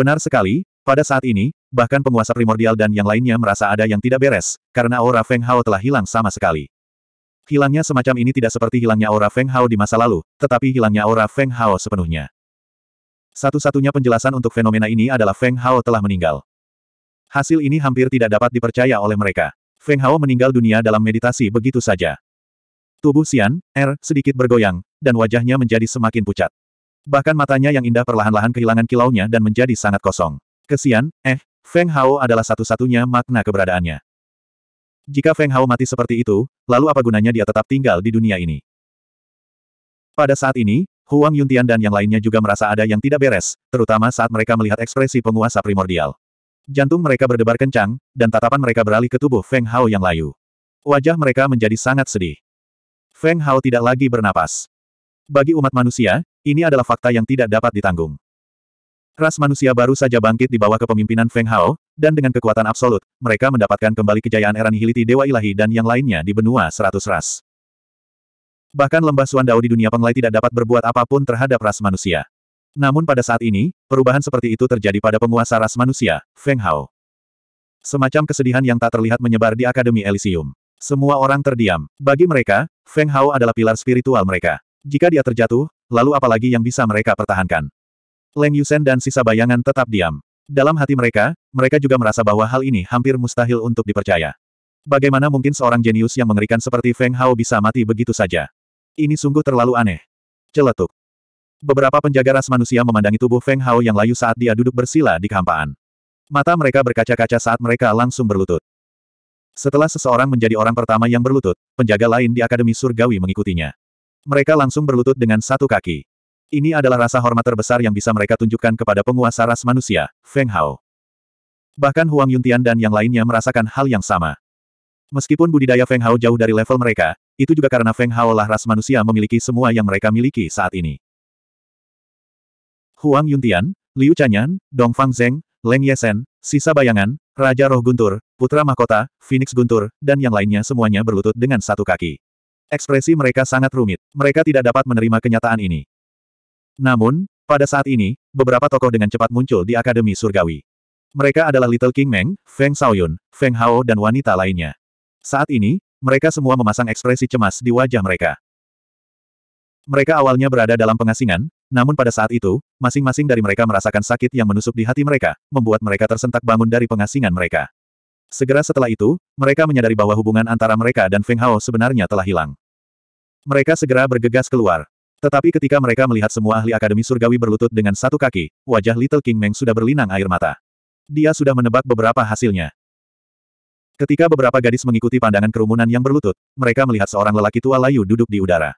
Benar sekali, pada saat ini, bahkan penguasa primordial dan yang lainnya merasa ada yang tidak beres, karena aura Feng Hao telah hilang sama sekali. Hilangnya semacam ini tidak seperti hilangnya aura Feng Hao di masa lalu, tetapi hilangnya aura Feng Hao sepenuhnya. Satu-satunya penjelasan untuk fenomena ini adalah Feng Hao telah meninggal. Hasil ini hampir tidak dapat dipercaya oleh mereka. Feng Hao meninggal dunia dalam meditasi begitu saja. Tubuh Xian, Er, sedikit bergoyang, dan wajahnya menjadi semakin pucat. Bahkan matanya yang indah perlahan-lahan kehilangan kilaunya dan menjadi sangat kosong. Kesian, eh, Feng Hao adalah satu-satunya makna keberadaannya. Jika Feng Hao mati seperti itu, lalu apa gunanya dia tetap tinggal di dunia ini? Pada saat ini, Huang Yuntian dan yang lainnya juga merasa ada yang tidak beres, terutama saat mereka melihat ekspresi penguasa primordial. Jantung mereka berdebar kencang, dan tatapan mereka beralih ke tubuh Feng Hao yang layu. Wajah mereka menjadi sangat sedih. Feng Hao tidak lagi bernapas. Bagi umat manusia, ini adalah fakta yang tidak dapat ditanggung. Ras manusia baru saja bangkit di bawah kepemimpinan Feng Hao, dan dengan kekuatan absolut, mereka mendapatkan kembali kejayaan era nihiliti Dewa Ilahi dan yang lainnya di benua seratus ras. Bahkan lembah Suandao di dunia penglai tidak dapat berbuat apa pun terhadap ras manusia. Namun pada saat ini, perubahan seperti itu terjadi pada penguasa ras manusia, Feng Hao. Semacam kesedihan yang tak terlihat menyebar di Akademi Elysium. Semua orang terdiam. Bagi mereka, Feng Hao adalah pilar spiritual mereka. Jika dia terjatuh, lalu apalagi yang bisa mereka pertahankan? Leng Yusen dan sisa bayangan tetap diam. Dalam hati mereka, mereka juga merasa bahwa hal ini hampir mustahil untuk dipercaya. Bagaimana mungkin seorang jenius yang mengerikan seperti Feng Hao bisa mati begitu saja? Ini sungguh terlalu aneh. Celetuk. Beberapa penjaga ras manusia memandangi tubuh Feng Hao yang layu saat dia duduk bersila di kehampaan. Mata mereka berkaca-kaca saat mereka langsung berlutut. Setelah seseorang menjadi orang pertama yang berlutut, penjaga lain di Akademi Surgawi mengikutinya. Mereka langsung berlutut dengan satu kaki. Ini adalah rasa hormat terbesar yang bisa mereka tunjukkan kepada penguasa ras manusia, Feng Hao. Bahkan Huang Yuntian dan yang lainnya merasakan hal yang sama. Meskipun budidaya Feng Hao jauh dari level mereka, itu juga karena Feng Hao lah ras manusia memiliki semua yang mereka miliki saat ini. Huang Yuntian, Liu Chanyan, Dong Fang Zeng, Leng Yesen, Sisa Bayangan, Raja Roh Guntur, Putra Mahkota, Phoenix Guntur, dan yang lainnya semuanya berlutut dengan satu kaki. Ekspresi mereka sangat rumit. Mereka tidak dapat menerima kenyataan ini. Namun, pada saat ini, beberapa tokoh dengan cepat muncul di Akademi Surgawi. Mereka adalah Little King Meng, Feng Xiaoyun, Feng Hao dan wanita lainnya. Saat ini, mereka semua memasang ekspresi cemas di wajah mereka. Mereka awalnya berada dalam pengasingan, namun pada saat itu, masing-masing dari mereka merasakan sakit yang menusuk di hati mereka, membuat mereka tersentak bangun dari pengasingan mereka. Segera setelah itu, mereka menyadari bahwa hubungan antara mereka dan Feng Hao sebenarnya telah hilang. Mereka segera bergegas keluar. Tetapi ketika mereka melihat semua ahli Akademi Surgawi berlutut dengan satu kaki, wajah Little King Meng sudah berlinang air mata. Dia sudah menebak beberapa hasilnya. Ketika beberapa gadis mengikuti pandangan kerumunan yang berlutut, mereka melihat seorang lelaki tua layu duduk di udara.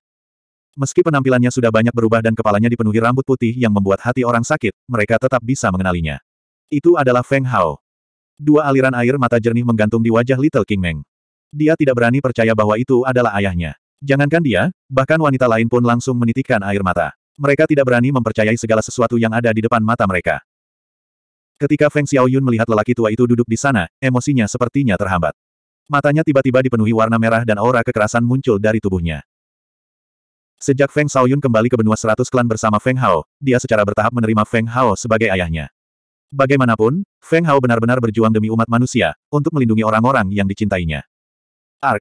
Meski penampilannya sudah banyak berubah dan kepalanya dipenuhi rambut putih yang membuat hati orang sakit, mereka tetap bisa mengenalinya. Itu adalah Feng Hao. Dua aliran air mata jernih menggantung di wajah Little King Meng. Dia tidak berani percaya bahwa itu adalah ayahnya. Jangankan dia, bahkan wanita lain pun langsung menitikkan air mata. Mereka tidak berani mempercayai segala sesuatu yang ada di depan mata mereka. Ketika Feng Xiaoyun melihat lelaki tua itu duduk di sana, emosinya sepertinya terhambat. Matanya tiba-tiba dipenuhi warna merah dan aura kekerasan muncul dari tubuhnya. Sejak Feng Xiaoyun kembali ke benua seratus klan bersama Feng Hao, dia secara bertahap menerima Feng Hao sebagai ayahnya. Bagaimanapun, Feng Hao benar-benar berjuang demi umat manusia, untuk melindungi orang-orang yang dicintainya. Ark.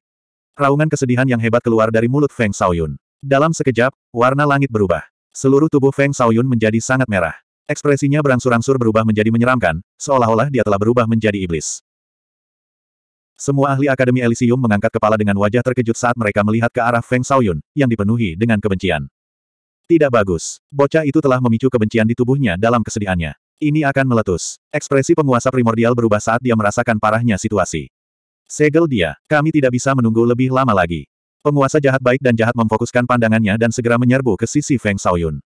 Raungan kesedihan yang hebat keluar dari mulut Feng Xiaoyun. Dalam sekejap, warna langit berubah. Seluruh tubuh Feng Xiaoyun menjadi sangat merah. Ekspresinya berangsur-angsur berubah menjadi menyeramkan, seolah-olah dia telah berubah menjadi iblis. Semua ahli Akademi Elysium mengangkat kepala dengan wajah terkejut saat mereka melihat ke arah Feng Xiaoyun, yang dipenuhi dengan kebencian. Tidak bagus. Bocah itu telah memicu kebencian di tubuhnya dalam kesedihannya. Ini akan meletus. Ekspresi penguasa primordial berubah saat dia merasakan parahnya situasi. Segel dia, kami tidak bisa menunggu lebih lama lagi. Penguasa jahat baik dan jahat memfokuskan pandangannya dan segera menyerbu ke sisi Feng Xiaoyun.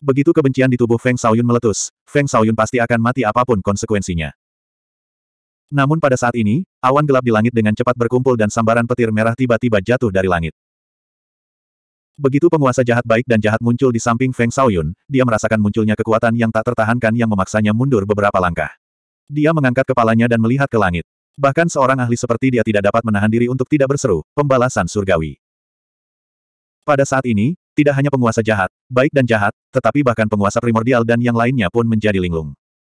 Begitu kebencian di tubuh Feng Xiaoyun meletus, Feng Xiaoyun pasti akan mati apa pun konsekuensinya. Namun pada saat ini, awan gelap di langit dengan cepat berkumpul dan sambaran petir merah tiba-tiba jatuh dari langit. Begitu penguasa jahat baik dan jahat muncul di samping Feng Xiaoyun, dia merasakan munculnya kekuatan yang tak tertahankan yang memaksanya mundur beberapa langkah. Dia mengangkat kepalanya dan melihat ke langit. Bahkan seorang ahli seperti dia tidak dapat menahan diri untuk tidak berseru, pembalasan surgawi. Pada saat ini, tidak hanya penguasa jahat, baik dan jahat, tetapi bahkan penguasa primordial dan yang lainnya pun menjadi linglung.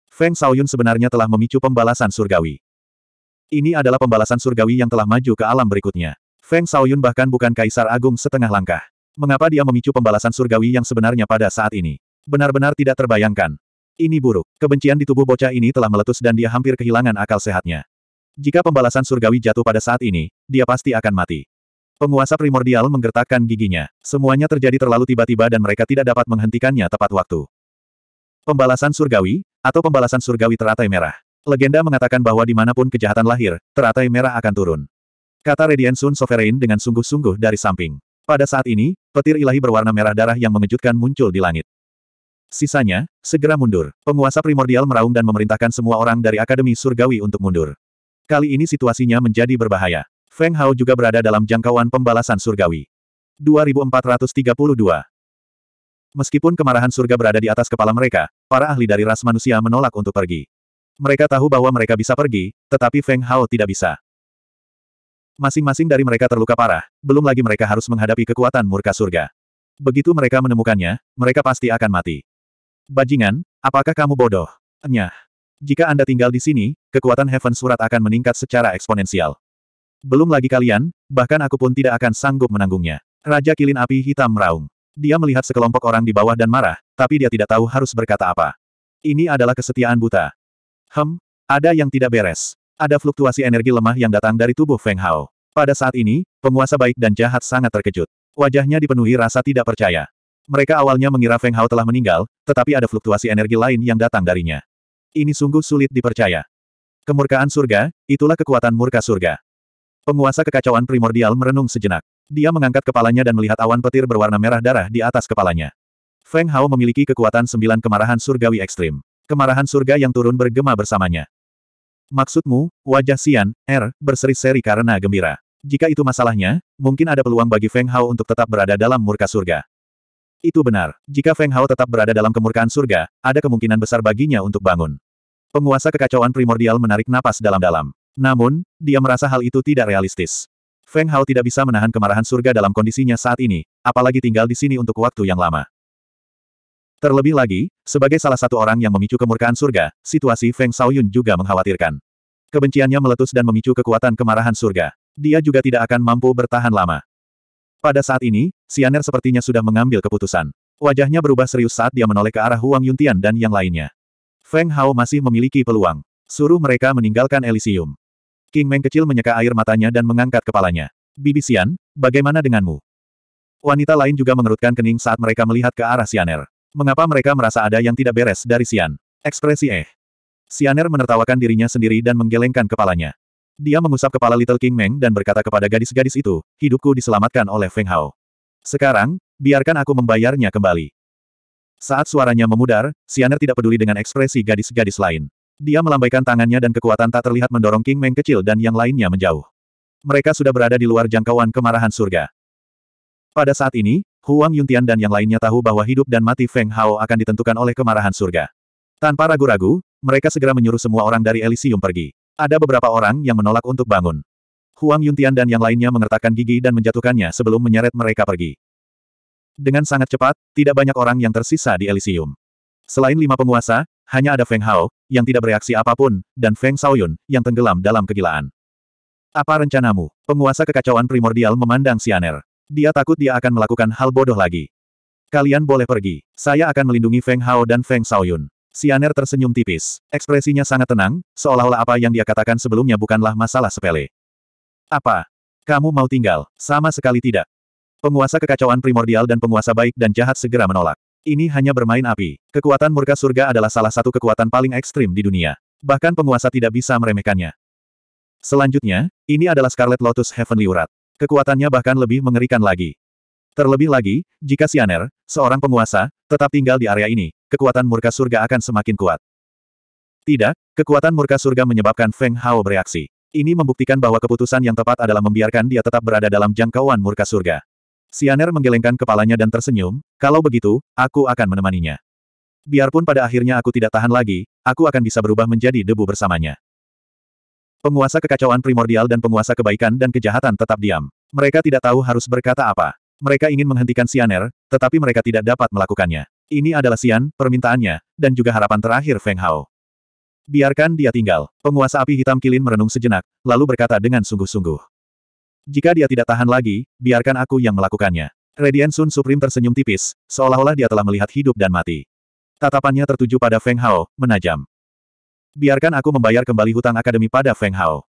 Feng Shaoyun sebenarnya telah memicu pembalasan surgawi. Ini adalah pembalasan surgawi yang telah maju ke alam berikutnya. Feng Shaoyun bahkan bukan kaisar agung setengah langkah. Mengapa dia memicu pembalasan surgawi yang sebenarnya pada saat ini? Benar-benar tidak terbayangkan. Ini buruk. Kebencian di tubuh bocah ini telah meletus dan dia hampir kehilangan akal sehatnya. Jika pembalasan surgawi jatuh pada saat ini, dia pasti akan mati. Penguasa primordial menggertakkan giginya. Semuanya terjadi terlalu tiba-tiba dan mereka tidak dapat menghentikannya tepat waktu. Pembalasan surgawi, atau pembalasan surgawi teratai merah. Legenda mengatakan bahwa di mana pun kejahatan lahir, teratai merah akan turun. Kata Radiant Sun Sovereign dengan sungguh-sungguh dari samping. Pada saat ini, petir ilahi berwarna merah darah yang mengejutkan muncul di langit. Sisanya, segera mundur. Penguasa primordial meraung dan memerintahkan semua orang dari Akademi Surgawi untuk mundur. Kali ini situasinya menjadi berbahaya. Feng Hao juga berada dalam jangkauan pembalasan surgawi. 2432 Meskipun kemarahan surga berada di atas kepala mereka, para ahli dari ras manusia menolak untuk pergi. Mereka tahu bahwa mereka bisa pergi, tetapi Feng Hao tidak bisa. Masing-masing dari mereka terluka parah, belum lagi mereka harus menghadapi kekuatan murka surga. Begitu mereka menemukannya, mereka pasti akan mati. Bajingan, apakah kamu bodoh? Nyah. Jika Anda tinggal di sini, kekuatan Heaven Surat akan meningkat secara eksponensial. Belum lagi kalian, bahkan aku pun tidak akan sanggup menanggungnya. Raja Kilin Api Hitam meraung. Dia melihat sekelompok orang di bawah dan marah, tapi dia tidak tahu harus berkata apa. Ini adalah kesetiaan buta. Hem, ada yang tidak beres. Ada fluktuasi energi lemah yang datang dari tubuh Feng Hao. Pada saat ini, penguasa baik dan jahat sangat terkejut. Wajahnya dipenuhi rasa tidak percaya. Mereka awalnya mengira Feng Hao telah meninggal, tetapi ada fluktuasi energi lain yang datang darinya. Ini sungguh sulit dipercaya. Kemurkaan surga, itulah kekuatan murka surga. Penguasa kekacauan primordial merenung sejenak. Dia mengangkat kepalanya dan melihat awan petir berwarna merah darah di atas kepalanya. Feng Hao memiliki kekuatan sembilan kemarahan surgawi ekstrim. Kemarahan surga yang turun bergema bersamanya. Maksudmu, wajah Xian, Er, berseri-seri karena gembira. Jika itu masalahnya, mungkin ada peluang bagi Feng Hao untuk tetap berada dalam murka surga. Itu benar. Jika Feng Hao tetap berada dalam kemurkaan surga, ada kemungkinan besar baginya untuk bangun. Penguasa kekacauan primordial menarik napas dalam-dalam. Namun, dia merasa hal itu tidak realistis. Feng Hao tidak bisa menahan kemarahan surga dalam kondisinya saat ini, apalagi tinggal di sini untuk waktu yang lama. Terlebih lagi, sebagai salah satu orang yang memicu kemurkaan surga, situasi Feng Shaoyun juga mengkhawatirkan. Kebenciannya meletus dan memicu kekuatan kemarahan surga. Dia juga tidak akan mampu bertahan lama. Pada saat ini, Xianer sepertinya sudah mengambil keputusan. Wajahnya berubah serius saat dia menoleh ke arah Huang Yuntian dan yang lainnya. Feng Hao masih memiliki peluang. Suruh mereka meninggalkan Elysium. King Meng kecil menyeka air matanya dan mengangkat kepalanya. Bibi Xian, bagaimana denganmu? Wanita lain juga mengerutkan kening saat mereka melihat ke arah Xianer. Mengapa mereka merasa ada yang tidak beres dari Xian? Ekspresi eh. Xianer menertawakan dirinya sendiri dan menggelengkan kepalanya. Dia mengusap kepala Little King Meng dan berkata kepada gadis-gadis itu, hidupku diselamatkan oleh Feng Hao. Sekarang, biarkan aku membayarnya kembali. Saat suaranya memudar, Xianer tidak peduli dengan ekspresi gadis-gadis lain. Dia melambaikan tangannya dan kekuatan tak terlihat mendorong King Meng kecil dan yang lainnya menjauh. Mereka sudah berada di luar jangkauan kemarahan surga. Pada saat ini, Huang Yuntian dan yang lainnya tahu bahwa hidup dan mati Feng Hao akan ditentukan oleh kemarahan surga. Tanpa ragu-ragu, mereka segera menyuruh semua orang dari Elysium pergi. Ada beberapa orang yang menolak untuk bangun. Huang Yuntian dan yang lainnya mengertakkan gigi dan menjatuhkannya sebelum menyeret mereka pergi. Dengan sangat cepat, tidak banyak orang yang tersisa di Elysium. Selain lima penguasa, hanya ada Feng Hao, yang tidak bereaksi apa pun, dan Feng Shaoyun, yang tenggelam dalam kegilaan. Apa rencanamu? Penguasa kekacauan primordial memandang Xianer. Dia takut dia akan melakukan hal bodoh lagi. Kalian boleh pergi. Saya akan melindungi Feng Hao dan Feng Shaoyun. Xianer tersenyum tipis. Ekspresinya sangat tenang, seolah-olah apa yang dia katakan sebelumnya bukanlah masalah sepele. Apa? Kamu mau tinggal? Sama sekali tidak. Penguasa kekacauan primordial dan penguasa baik dan jahat segera menolak. Ini hanya bermain api. Kekuatan murka surga adalah salah satu kekuatan paling ekstrim di dunia. Bahkan penguasa tidak bisa meremehkannya. Selanjutnya, ini adalah Scarlet Lotus Heavenly Urat. Kekuatannya bahkan lebih mengerikan lagi. Terlebih lagi, jika Sianer, seorang penguasa, tetap tinggal di area ini, kekuatan murka surga akan semakin kuat. Tidak, kekuatan murka surga menyebabkan Feng Hao bereaksi. Ini membuktikan bahwa keputusan yang tepat adalah membiarkan dia tetap berada dalam jangkauan murka surga. Sianer menggelengkan kepalanya dan tersenyum, kalau begitu, aku akan menemaninya. Biarpun pada akhirnya aku tidak tahan lagi, aku akan bisa berubah menjadi debu bersamanya. Penguasa kekacauan primordial dan penguasa kebaikan dan kejahatan tetap diam. Mereka tidak tahu harus berkata apa. Mereka ingin menghentikan Sianer, tetapi mereka tidak dapat melakukannya. Ini adalah Sian, permintaannya, dan juga harapan terakhir Feng Hao. Biarkan dia tinggal. Penguasa api hitam kilin merenung sejenak, lalu berkata dengan sungguh-sungguh. Jika dia tidak tahan lagi, biarkan aku yang melakukannya. Radiant Sun Supreme tersenyum tipis, seolah-olah dia telah melihat hidup dan mati. Tatapannya tertuju pada Feng Hao, menajam. Biarkan aku membayar kembali hutang akademi pada Feng Hao.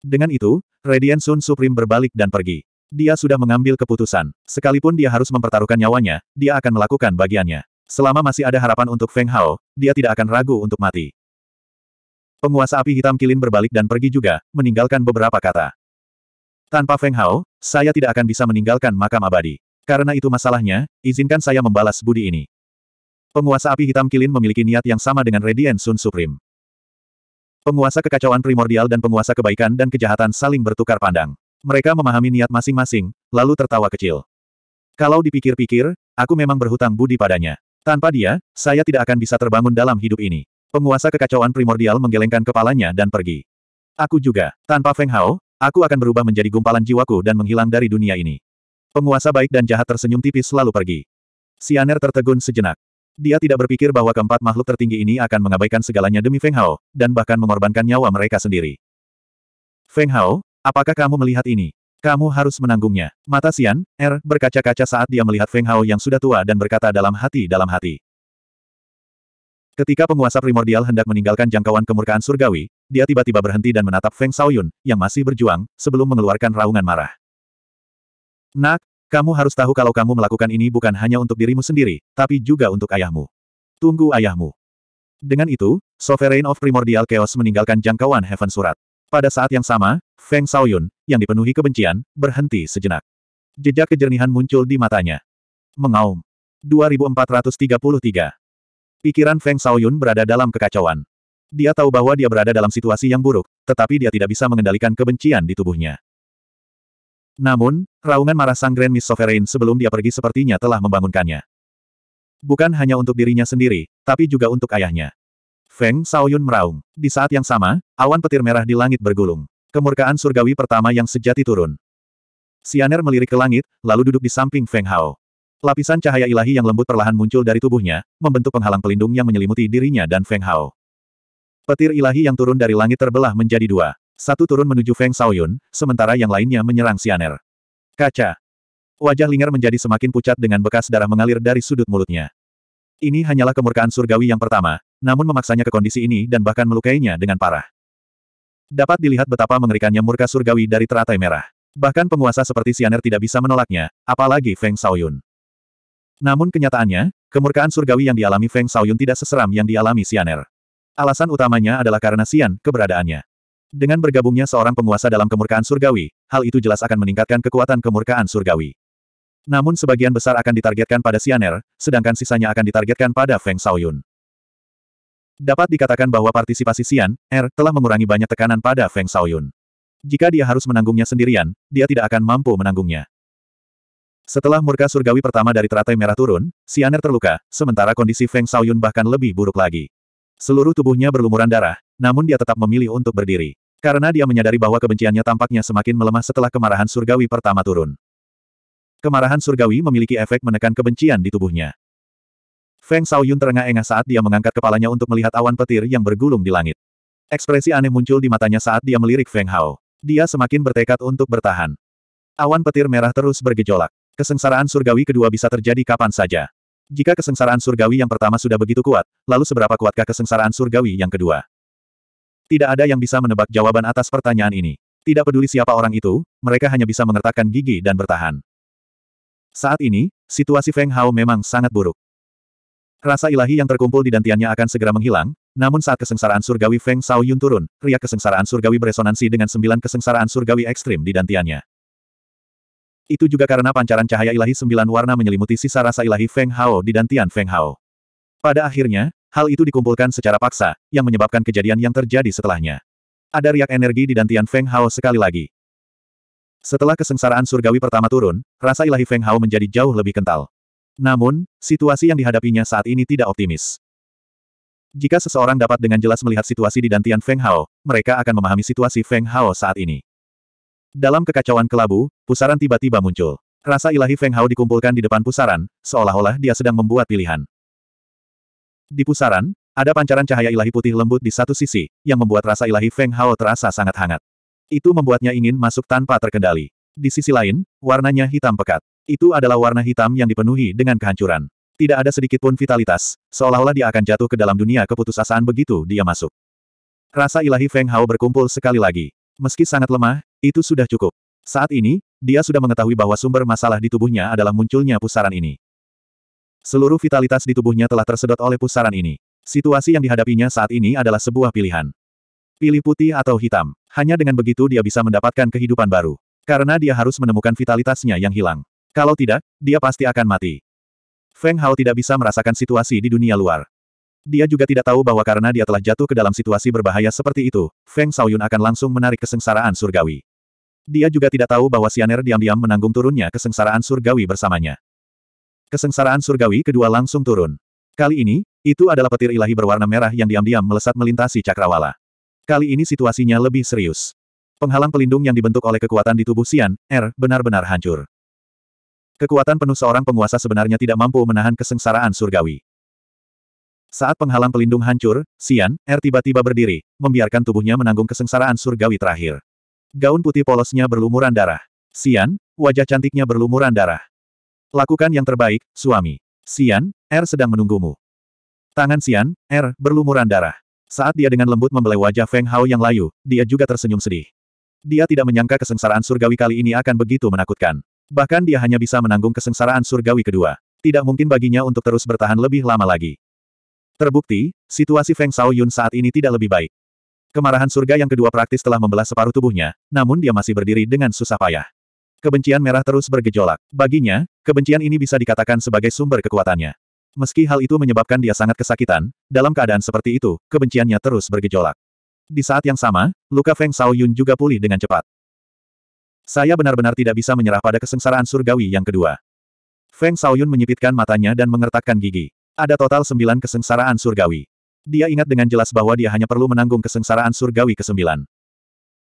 Dengan itu, Radiant Sun Supreme berbalik dan pergi. Dia sudah mengambil keputusan. Sekalipun dia harus mempertaruhkan nyawanya, dia akan melakukan bagiannya. Selama masih ada harapan untuk Feng Hao, dia tidak akan ragu untuk mati. Penguasa api hitam kilin berbalik dan pergi juga, meninggalkan beberapa kata. Tanpa Feng Hao, saya tidak akan bisa meninggalkan makam abadi. Karena itu masalahnya, izinkan saya membalas budi ini. Penguasa api hitam kilin memiliki niat yang sama dengan Radiant Sun Supreme. Penguasa kekacauan primordial dan penguasa kebaikan dan kejahatan saling bertukar pandang. Mereka memahami niat masing-masing, lalu tertawa kecil. Kalau dipikir-pikir, aku memang berhutang budi padanya. Tanpa dia, saya tidak akan bisa terbangun dalam hidup ini. Penguasa kekacauan primordial menggelengkan kepalanya dan pergi. Aku juga. Tanpa Feng Hao, aku akan berubah menjadi gumpalan jiwaku dan menghilang dari dunia ini. Penguasa baik dan jahat tersenyum tipis lalu pergi. Sianer tertegun sejenak. Dia tidak berpikir bahwa keempat makhluk tertinggi ini akan mengabaikan segalanya demi Feng Hao, dan bahkan mengorbankan nyawa mereka sendiri. Feng Hao, apakah kamu melihat ini? Kamu harus menanggungnya. Mata Sian, Er, berkaca-kaca saat dia melihat Feng Hao yang sudah tua dan berkata dalam hati dalam hati. Ketika penguasa primordial hendak meninggalkan jangkauan kemurkaan surgawi, dia tiba-tiba berhenti dan menatap Feng Shaoyun, yang masih berjuang, sebelum mengeluarkan raungan marah. Nak, kamu harus tahu kalau kamu melakukan ini bukan hanya untuk dirimu sendiri, tapi juga untuk ayahmu. Tunggu ayahmu. Dengan itu, Sovereign of Primordial Chaos meninggalkan jangkauan Heaven Surat. Pada saat yang sama, Feng Shaoyun, yang dipenuhi kebencian, berhenti sejenak. Jejak kejernihan muncul di matanya. Mengaum. 2433 Pikiran Feng Shaoyun berada dalam kekacauan. Dia tahu bahwa dia berada dalam situasi yang buruk, tetapi dia tidak bisa mengendalikan kebencian di tubuhnya. Namun, raungan marah sang Grand Miss Sovereign sebelum dia pergi sepertinya telah membangunkannya. Bukan hanya untuk dirinya sendiri, tapi juga untuk ayahnya. Feng Shaoyun meraung. Di saat yang sama, awan petir merah di langit bergulung. Kemurkaan surgawi pertama yang sejati turun. Sianer melirik ke langit, lalu duduk di samping Feng Hao. Lapisan cahaya ilahi yang lembut perlahan muncul dari tubuhnya, membentuk penghalang pelindung yang menyelimuti dirinya dan Feng Hao. Petir ilahi yang turun dari langit terbelah menjadi dua. Satu turun menuju Feng Shaoyun, sementara yang lainnya menyerang Sianer. Kaca. Wajah Linger menjadi semakin pucat dengan bekas darah mengalir dari sudut mulutnya. Ini hanyalah kemurkaan surgawi yang pertama, namun memaksanya ke kondisi ini dan bahkan melukainya dengan parah. Dapat dilihat betapa mengerikannya murka surgawi dari teratai merah. Bahkan penguasa seperti Sianer tidak bisa menolaknya, apalagi Feng Shaoyun. Namun kenyataannya, kemurkaan surgawi yang dialami Feng Shaoyun tidak seseram yang dialami Xianer. Alasan utamanya adalah karena Xian, keberadaannya. Dengan bergabungnya seorang penguasa dalam kemurkaan surgawi, hal itu jelas akan meningkatkan kekuatan kemurkaan surgawi. Namun sebagian besar akan ditargetkan pada Xianer, sedangkan sisanya akan ditargetkan pada Feng Shaoyun. Dapat dikatakan bahwa partisipasi Xian, Er, telah mengurangi banyak tekanan pada Feng Shaoyun. Jika dia harus menanggungnya sendirian, dia tidak akan mampu menanggungnya. Setelah murka surgawi pertama dari teratai merah turun, Sianer terluka, sementara kondisi Feng Shaoyun bahkan lebih buruk lagi. Seluruh tubuhnya berlumuran darah, namun dia tetap memilih untuk berdiri. Karena dia menyadari bahwa kebenciannya tampaknya semakin melemah setelah kemarahan surgawi pertama turun. Kemarahan surgawi memiliki efek menekan kebencian di tubuhnya. Feng Shaoyun terengah-engah saat dia mengangkat kepalanya untuk melihat awan petir yang bergulung di langit. Ekspresi aneh muncul di matanya saat dia melirik Feng Hao. Dia semakin bertekad untuk bertahan. Awan petir merah terus bergejolak. Kesengsaraan surgawi kedua bisa terjadi kapan saja. Jika kesengsaraan surgawi yang pertama sudah begitu kuat, lalu seberapa kuatkah kesengsaraan surgawi yang kedua? Tidak ada yang bisa menebak jawaban atas pertanyaan ini. Tidak peduli siapa orang itu, mereka hanya bisa mengertakkan gigi dan bertahan. Saat ini, situasi Feng Hao memang sangat buruk. Rasa ilahi yang terkumpul di dantiannya akan segera menghilang, namun saat kesengsaraan surgawi Feng Shao Yun turun, riak kesengsaraan surgawi beresonansi dengan sembilan kesengsaraan surgawi ekstrim di dantiannya. Itu juga karena pancaran cahaya ilahi sembilan warna menyelimuti sisa rasa ilahi Feng Hao di dantian Feng Hao. Pada akhirnya, hal itu dikumpulkan secara paksa, yang menyebabkan kejadian yang terjadi setelahnya. Ada riak energi di dantian Feng Hao sekali lagi. Setelah kesengsaraan surgawi pertama turun, rasa ilahi Feng Hao menjadi jauh lebih kental. Namun, situasi yang dihadapinya saat ini tidak optimis. Jika seseorang dapat dengan jelas melihat situasi di dantian Feng Hao, mereka akan memahami situasi Feng Hao saat ini. Dalam kekacauan kelabu, pusaran tiba-tiba muncul. Rasa ilahi Feng Hao dikumpulkan di depan pusaran, seolah-olah dia sedang membuat pilihan. Di pusaran, Ada pancaran cahaya ilahi putih lembut di satu sisi, yang membuat rasa ilahi Feng Hao terasa sangat hangat. Itu membuatnya ingin masuk tanpa terkendali. Di sisi lain, warnanya hitam pekat. Itu adalah warna hitam yang dipenuhi dengan kehancuran. Tidak ada sedikit pun vitalitas, seolah-olah dia akan jatuh ke dalam dunia keputusasaan begitu dia masuk. Rasa ilahi Feng Hao berkumpul sekali lagi. Meski sangat lemah, itu sudah cukup. Saat ini, dia sudah mengetahui bahwa sumber masalah di tubuhnya adalah munculnya pusaran ini. Seluruh vitalitas di tubuhnya telah tersedot oleh pusaran ini. Situasi yang dihadapinya saat ini adalah sebuah pilihan. Pilih putih atau hitam. Hanya dengan begitu dia bisa mendapatkan kehidupan baru. Karena dia harus menemukan vitalitasnya yang hilang. Kalau tidak, dia pasti akan mati. Feng Hao tidak bisa merasakan situasi di dunia luar. Dia juga tidak tahu bahwa karena dia telah jatuh ke dalam situasi berbahaya seperti itu, Feng Shaoyun akan langsung menarik kesengsaraan surgawi. Dia juga tidak tahu bahwa Sianer diam-diam menanggung turunnya kesengsaraan surgawi bersamanya. Kesengsaraan surgawi kedua langsung turun. Kali ini, itu adalah petir ilahi berwarna merah yang diam-diam melesat melintasi cakrawala. Kali ini situasinya lebih serius. Penghalang pelindung yang dibentuk oleh kekuatan di tubuh Sian, R, benar-benar hancur. Kekuatan penuh seorang penguasa sebenarnya tidak mampu menahan kesengsaraan surgawi. Saat penghalang pelindung hancur, Sian, R tiba-tiba berdiri, membiarkan tubuhnya menanggung kesengsaraan surgawi terakhir. Gaun putih polosnya berlumuran darah. Sian, wajah cantiknya berlumuran darah. Lakukan yang terbaik, suami. Sian, R sedang menunggumu. Tangan Sian, R, berlumuran darah. Saat dia dengan lembut membelai wajah Feng Hao yang layu, dia juga tersenyum sedih. Dia tidak menyangka kesengsaraan surgawi kali ini akan begitu menakutkan. Bahkan dia hanya bisa menanggung kesengsaraan surgawi kedua. Tidak mungkin baginya untuk terus bertahan lebih lama lagi. Terbukti, situasi Feng Shao Yun saat ini tidak lebih baik. Kemarahan surga yang kedua praktis telah membelah separuh tubuhnya, namun dia masih berdiri dengan susah payah. Kebencian merah terus bergejolak. Baginya, kebencian ini bisa dikatakan sebagai sumber kekuatannya. Meski hal itu menyebabkan dia sangat kesakitan, dalam keadaan seperti itu, kebenciannya terus bergejolak. Di saat yang sama, luka Feng Sao Yun juga pulih dengan cepat. Saya benar-benar tidak bisa menyerah pada kesengsaraan surgawi yang kedua. Feng Sao Yun menyipitkan matanya dan mengertakkan gigi. Ada total sembilan kesengsaraan surgawi. Dia ingat dengan jelas bahwa dia hanya perlu menanggung kesengsaraan surgawi kesembilan.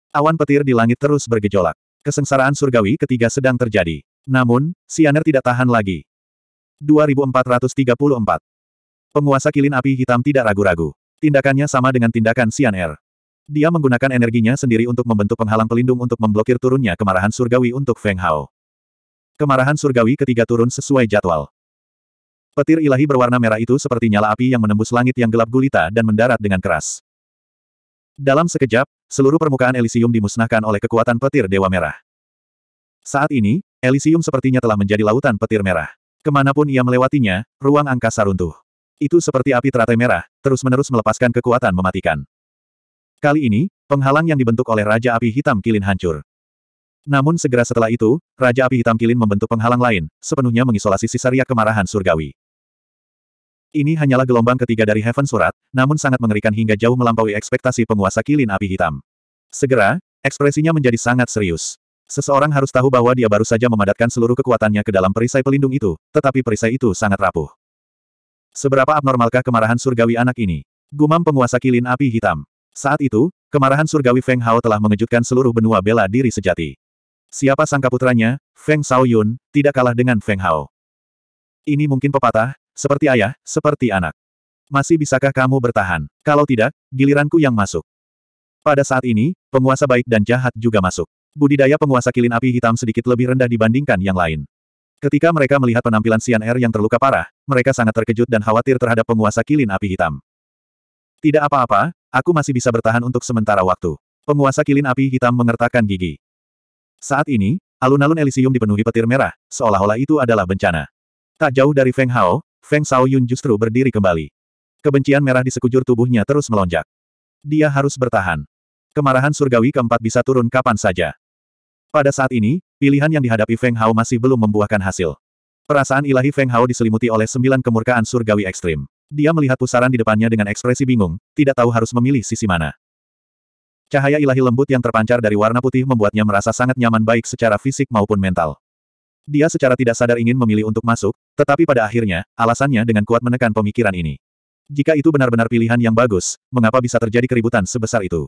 Awan petir di langit terus bergejolak. Kesengsaraan surgawi ketiga sedang terjadi. Namun, Sianer tidak tahan lagi. 2434. Penguasa kilin api hitam tidak ragu-ragu. Tindakannya sama dengan tindakan Xian Er. Dia menggunakan energinya sendiri untuk membentuk penghalang pelindung untuk memblokir turunnya kemarahan surgawi untuk Feng Hao. Kemarahan surgawi ketiga turun sesuai jadwal. Petir ilahi berwarna merah itu seperti nyala api yang menembus langit yang gelap gulita dan mendarat dengan keras. Dalam sekejap, seluruh permukaan Elysium dimusnahkan oleh kekuatan petir Dewa Merah. Saat ini, Elysium sepertinya telah menjadi lautan petir merah. Ke mana pun ia melewatinya, ruang angkasa runtuh. Itu seperti api teratai merah, terus-menerus melepaskan kekuatan mematikan. Kali ini, penghalang yang dibentuk oleh Raja Api Hitam Kilin hancur. Namun segera setelah itu, Raja Api Hitam Kilin membentuk penghalang lain, sepenuhnya mengisolasi sisa riak kemarahan surgawi. Ini hanyalah gelombang ketiga dari Heaven Surat, namun sangat mengerikan hingga jauh melampaui ekspektasi penguasa Kilin Api Hitam. Segera, ekspresinya menjadi sangat serius. Seseorang harus tahu bahwa dia baru saja memadatkan seluruh kekuatannya ke dalam perisai pelindung itu, tetapi perisai itu sangat rapuh. Seberapa abnormalkah kemarahan surgawi anak ini? Gumam penguasa kilin api hitam. Saat itu, kemarahan surgawi Feng Hao telah mengejutkan seluruh benua bela diri sejati. Siapa sangka putranya, Feng Shao Yun, tidak kalah dengan Feng Hao. Ini mungkin pepatah, seperti ayah, seperti anak. Masih bisakah kamu bertahan? Kalau tidak, giliranku yang masuk. Pada saat ini, penguasa baik dan jahat juga masuk. Budidaya penguasa kilin api hitam sedikit lebih rendah dibandingkan yang lain. Ketika mereka melihat penampilan Sian Er yang terluka parah, mereka sangat terkejut dan khawatir terhadap penguasa kilin api hitam. Tidak apa-apa, aku masih bisa bertahan untuk sementara waktu. Penguasa kilin api hitam mengertakkan gigi. Saat ini, alun-alun Elysium dipenuhi petir merah, seolah-olah itu adalah bencana. Tak jauh dari Feng Hao, Feng Sao Yun justru berdiri kembali. Kebencian merah di sekujur tubuhnya terus melonjak. Dia harus bertahan. Kemarahan surgawi keempat bisa turun kapan saja. Pada saat ini, pilihan yang dihadapi Feng Hao masih belum membuahkan hasil. Perasaan ilahi Feng Hao diselimuti oleh sembilan kemurkaan surgawi ekstrim. Dia melihat pusaran di depannya dengan ekspresi bingung, tidak tahu harus memilih sisi mana. Cahaya ilahi lembut yang terpancar dari warna putih membuatnya merasa sangat nyaman baik secara fisik maupun mental. Dia secara tidak sadar ingin memilih untuk masuk, tetapi pada akhirnya, alasannya dengan kuat menekan pemikiran ini. Jika itu benar-benar pilihan yang bagus, mengapa bisa terjadi keributan sebesar itu?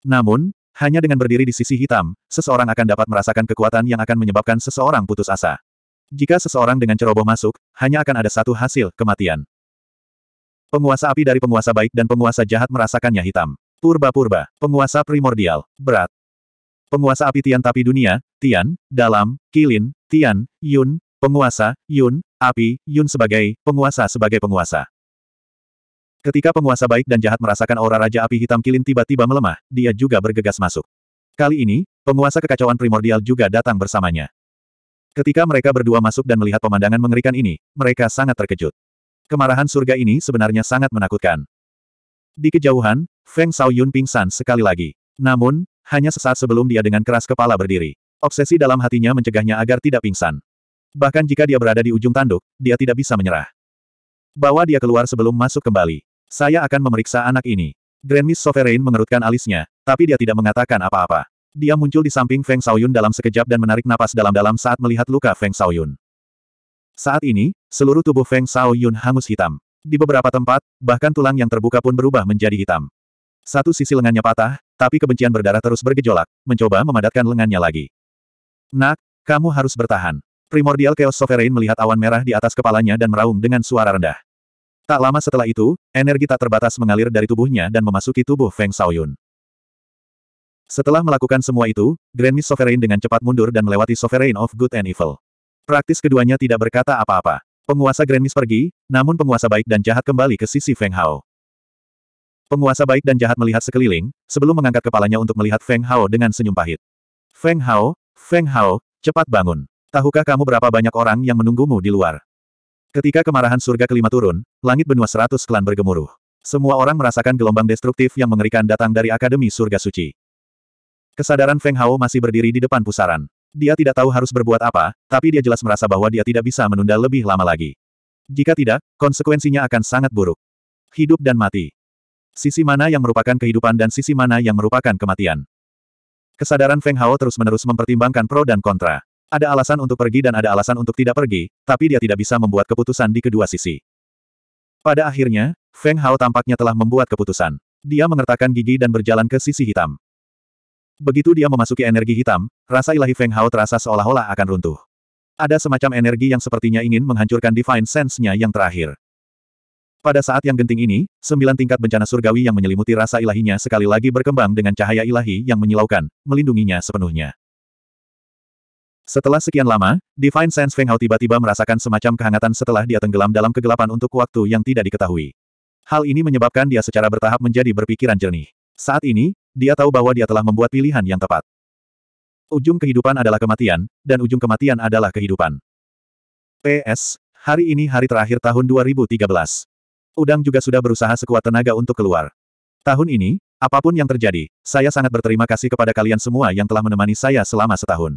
Namun, hanya dengan berdiri di sisi hitam, seseorang akan dapat merasakan kekuatan yang akan menyebabkan seseorang putus asa. Jika seseorang dengan ceroboh masuk, hanya akan ada satu hasil, kematian. Penguasa api dari penguasa baik dan penguasa jahat merasakannya hitam. Purba-purba, penguasa primordial, berat. Penguasa api Tian tapi dunia, Tian, dalam, Kilin, Tian, Yun, penguasa, Yun, api, Yun sebagai, penguasa sebagai penguasa. Ketika penguasa baik dan jahat merasakan aura Raja Api Hitam Kilin tiba-tiba melemah, dia juga bergegas masuk. Kali ini, penguasa kekacauan primordial juga datang bersamanya. Ketika mereka berdua masuk dan melihat pemandangan mengerikan ini, mereka sangat terkejut. Kemarahan surga ini sebenarnya sangat menakutkan. Di kejauhan, Feng Yun pingsan sekali lagi. Namun, hanya sesaat sebelum dia dengan keras kepala berdiri. Obsesi dalam hatinya mencegahnya agar tidak pingsan. Bahkan jika dia berada di ujung tanduk, dia tidak bisa menyerah. Bawa dia keluar sebelum masuk kembali. Saya akan memeriksa anak ini. Grand Miss Sovereign mengerutkan alisnya, tapi dia tidak mengatakan apa-apa. Dia muncul di samping Feng Shaoyun dalam sekejap dan menarik napas dalam-dalam saat melihat luka Feng Shaoyun. Saat ini, seluruh tubuh Feng Shaoyun hangus hitam. Di beberapa tempat, bahkan tulang yang terbuka pun berubah menjadi hitam. Satu sisi lengannya patah, tapi kebencian berdarah terus bergejolak, mencoba memadatkan lengannya lagi. Nak, kamu harus bertahan. Primordial Chaos Sovereign melihat awan merah di atas kepalanya dan meraung dengan suara rendah. Tak lama setelah itu, energi tak terbatas mengalir dari tubuhnya dan memasuki tubuh Feng Shaoyun. Setelah melakukan semua itu, Grand Miss Sovereign dengan cepat mundur dan melewati Sovereign of Good and Evil. Praktis keduanya tidak berkata apa-apa. Penguasa Grand Miss pergi, namun penguasa baik dan jahat kembali ke sisi Feng Hao. Penguasa baik dan jahat melihat sekeliling, sebelum mengangkat kepalanya untuk melihat Feng Hao dengan senyum pahit. Feng Hao, Feng Hao, cepat bangun. Tahukah kamu berapa banyak orang yang menunggumu di luar? Ketika kemarahan surga kelima turun, langit benua seratus klan bergemuruh. Semua orang merasakan gelombang destruktif yang mengerikan datang dari Akademi Surga Suci. Kesadaran Feng Hao masih berdiri di depan pusaran. Dia tidak tahu harus berbuat apa, tapi dia jelas merasa bahwa dia tidak bisa menunda lebih lama lagi. Jika tidak, konsekuensinya akan sangat buruk. Hidup dan mati. Sisi mana yang merupakan kehidupan dan sisi mana yang merupakan kematian. Kesadaran Feng Hao terus-menerus mempertimbangkan pro dan kontra. Ada alasan untuk pergi dan ada alasan untuk tidak pergi, tapi dia tidak bisa membuat keputusan di kedua sisi. Pada akhirnya, Feng Hao tampaknya telah membuat keputusan. Dia mengertakkan gigi dan berjalan ke sisi hitam. Begitu dia memasuki energi hitam, rasa ilahi Feng Hao terasa seolah-olah akan runtuh. Ada semacam energi yang sepertinya ingin menghancurkan Divine Sense-nya yang terakhir. Pada saat yang genting ini, sembilan tingkat bencana surgawi yang menyelimuti rasa ilahinya sekali lagi berkembang dengan cahaya ilahi yang menyilaukan, melindunginya sepenuhnya. Setelah sekian lama, Divine Sense Feng Hao tiba-tiba merasakan semacam kehangatan setelah dia tenggelam dalam kegelapan untuk waktu yang tidak diketahui. Hal ini menyebabkan dia secara bertahap menjadi berpikiran jernih. Saat ini, dia tahu bahwa dia telah membuat pilihan yang tepat. Ujung kehidupan adalah kematian, dan ujung kematian adalah kehidupan. PS, hari ini hari terakhir tahun 2013. Udang juga sudah berusaha sekuat tenaga untuk keluar. Tahun ini, apa pun yang terjadi, saya sangat berterima kasih kepada kalian semua yang telah menemani saya selama setahun.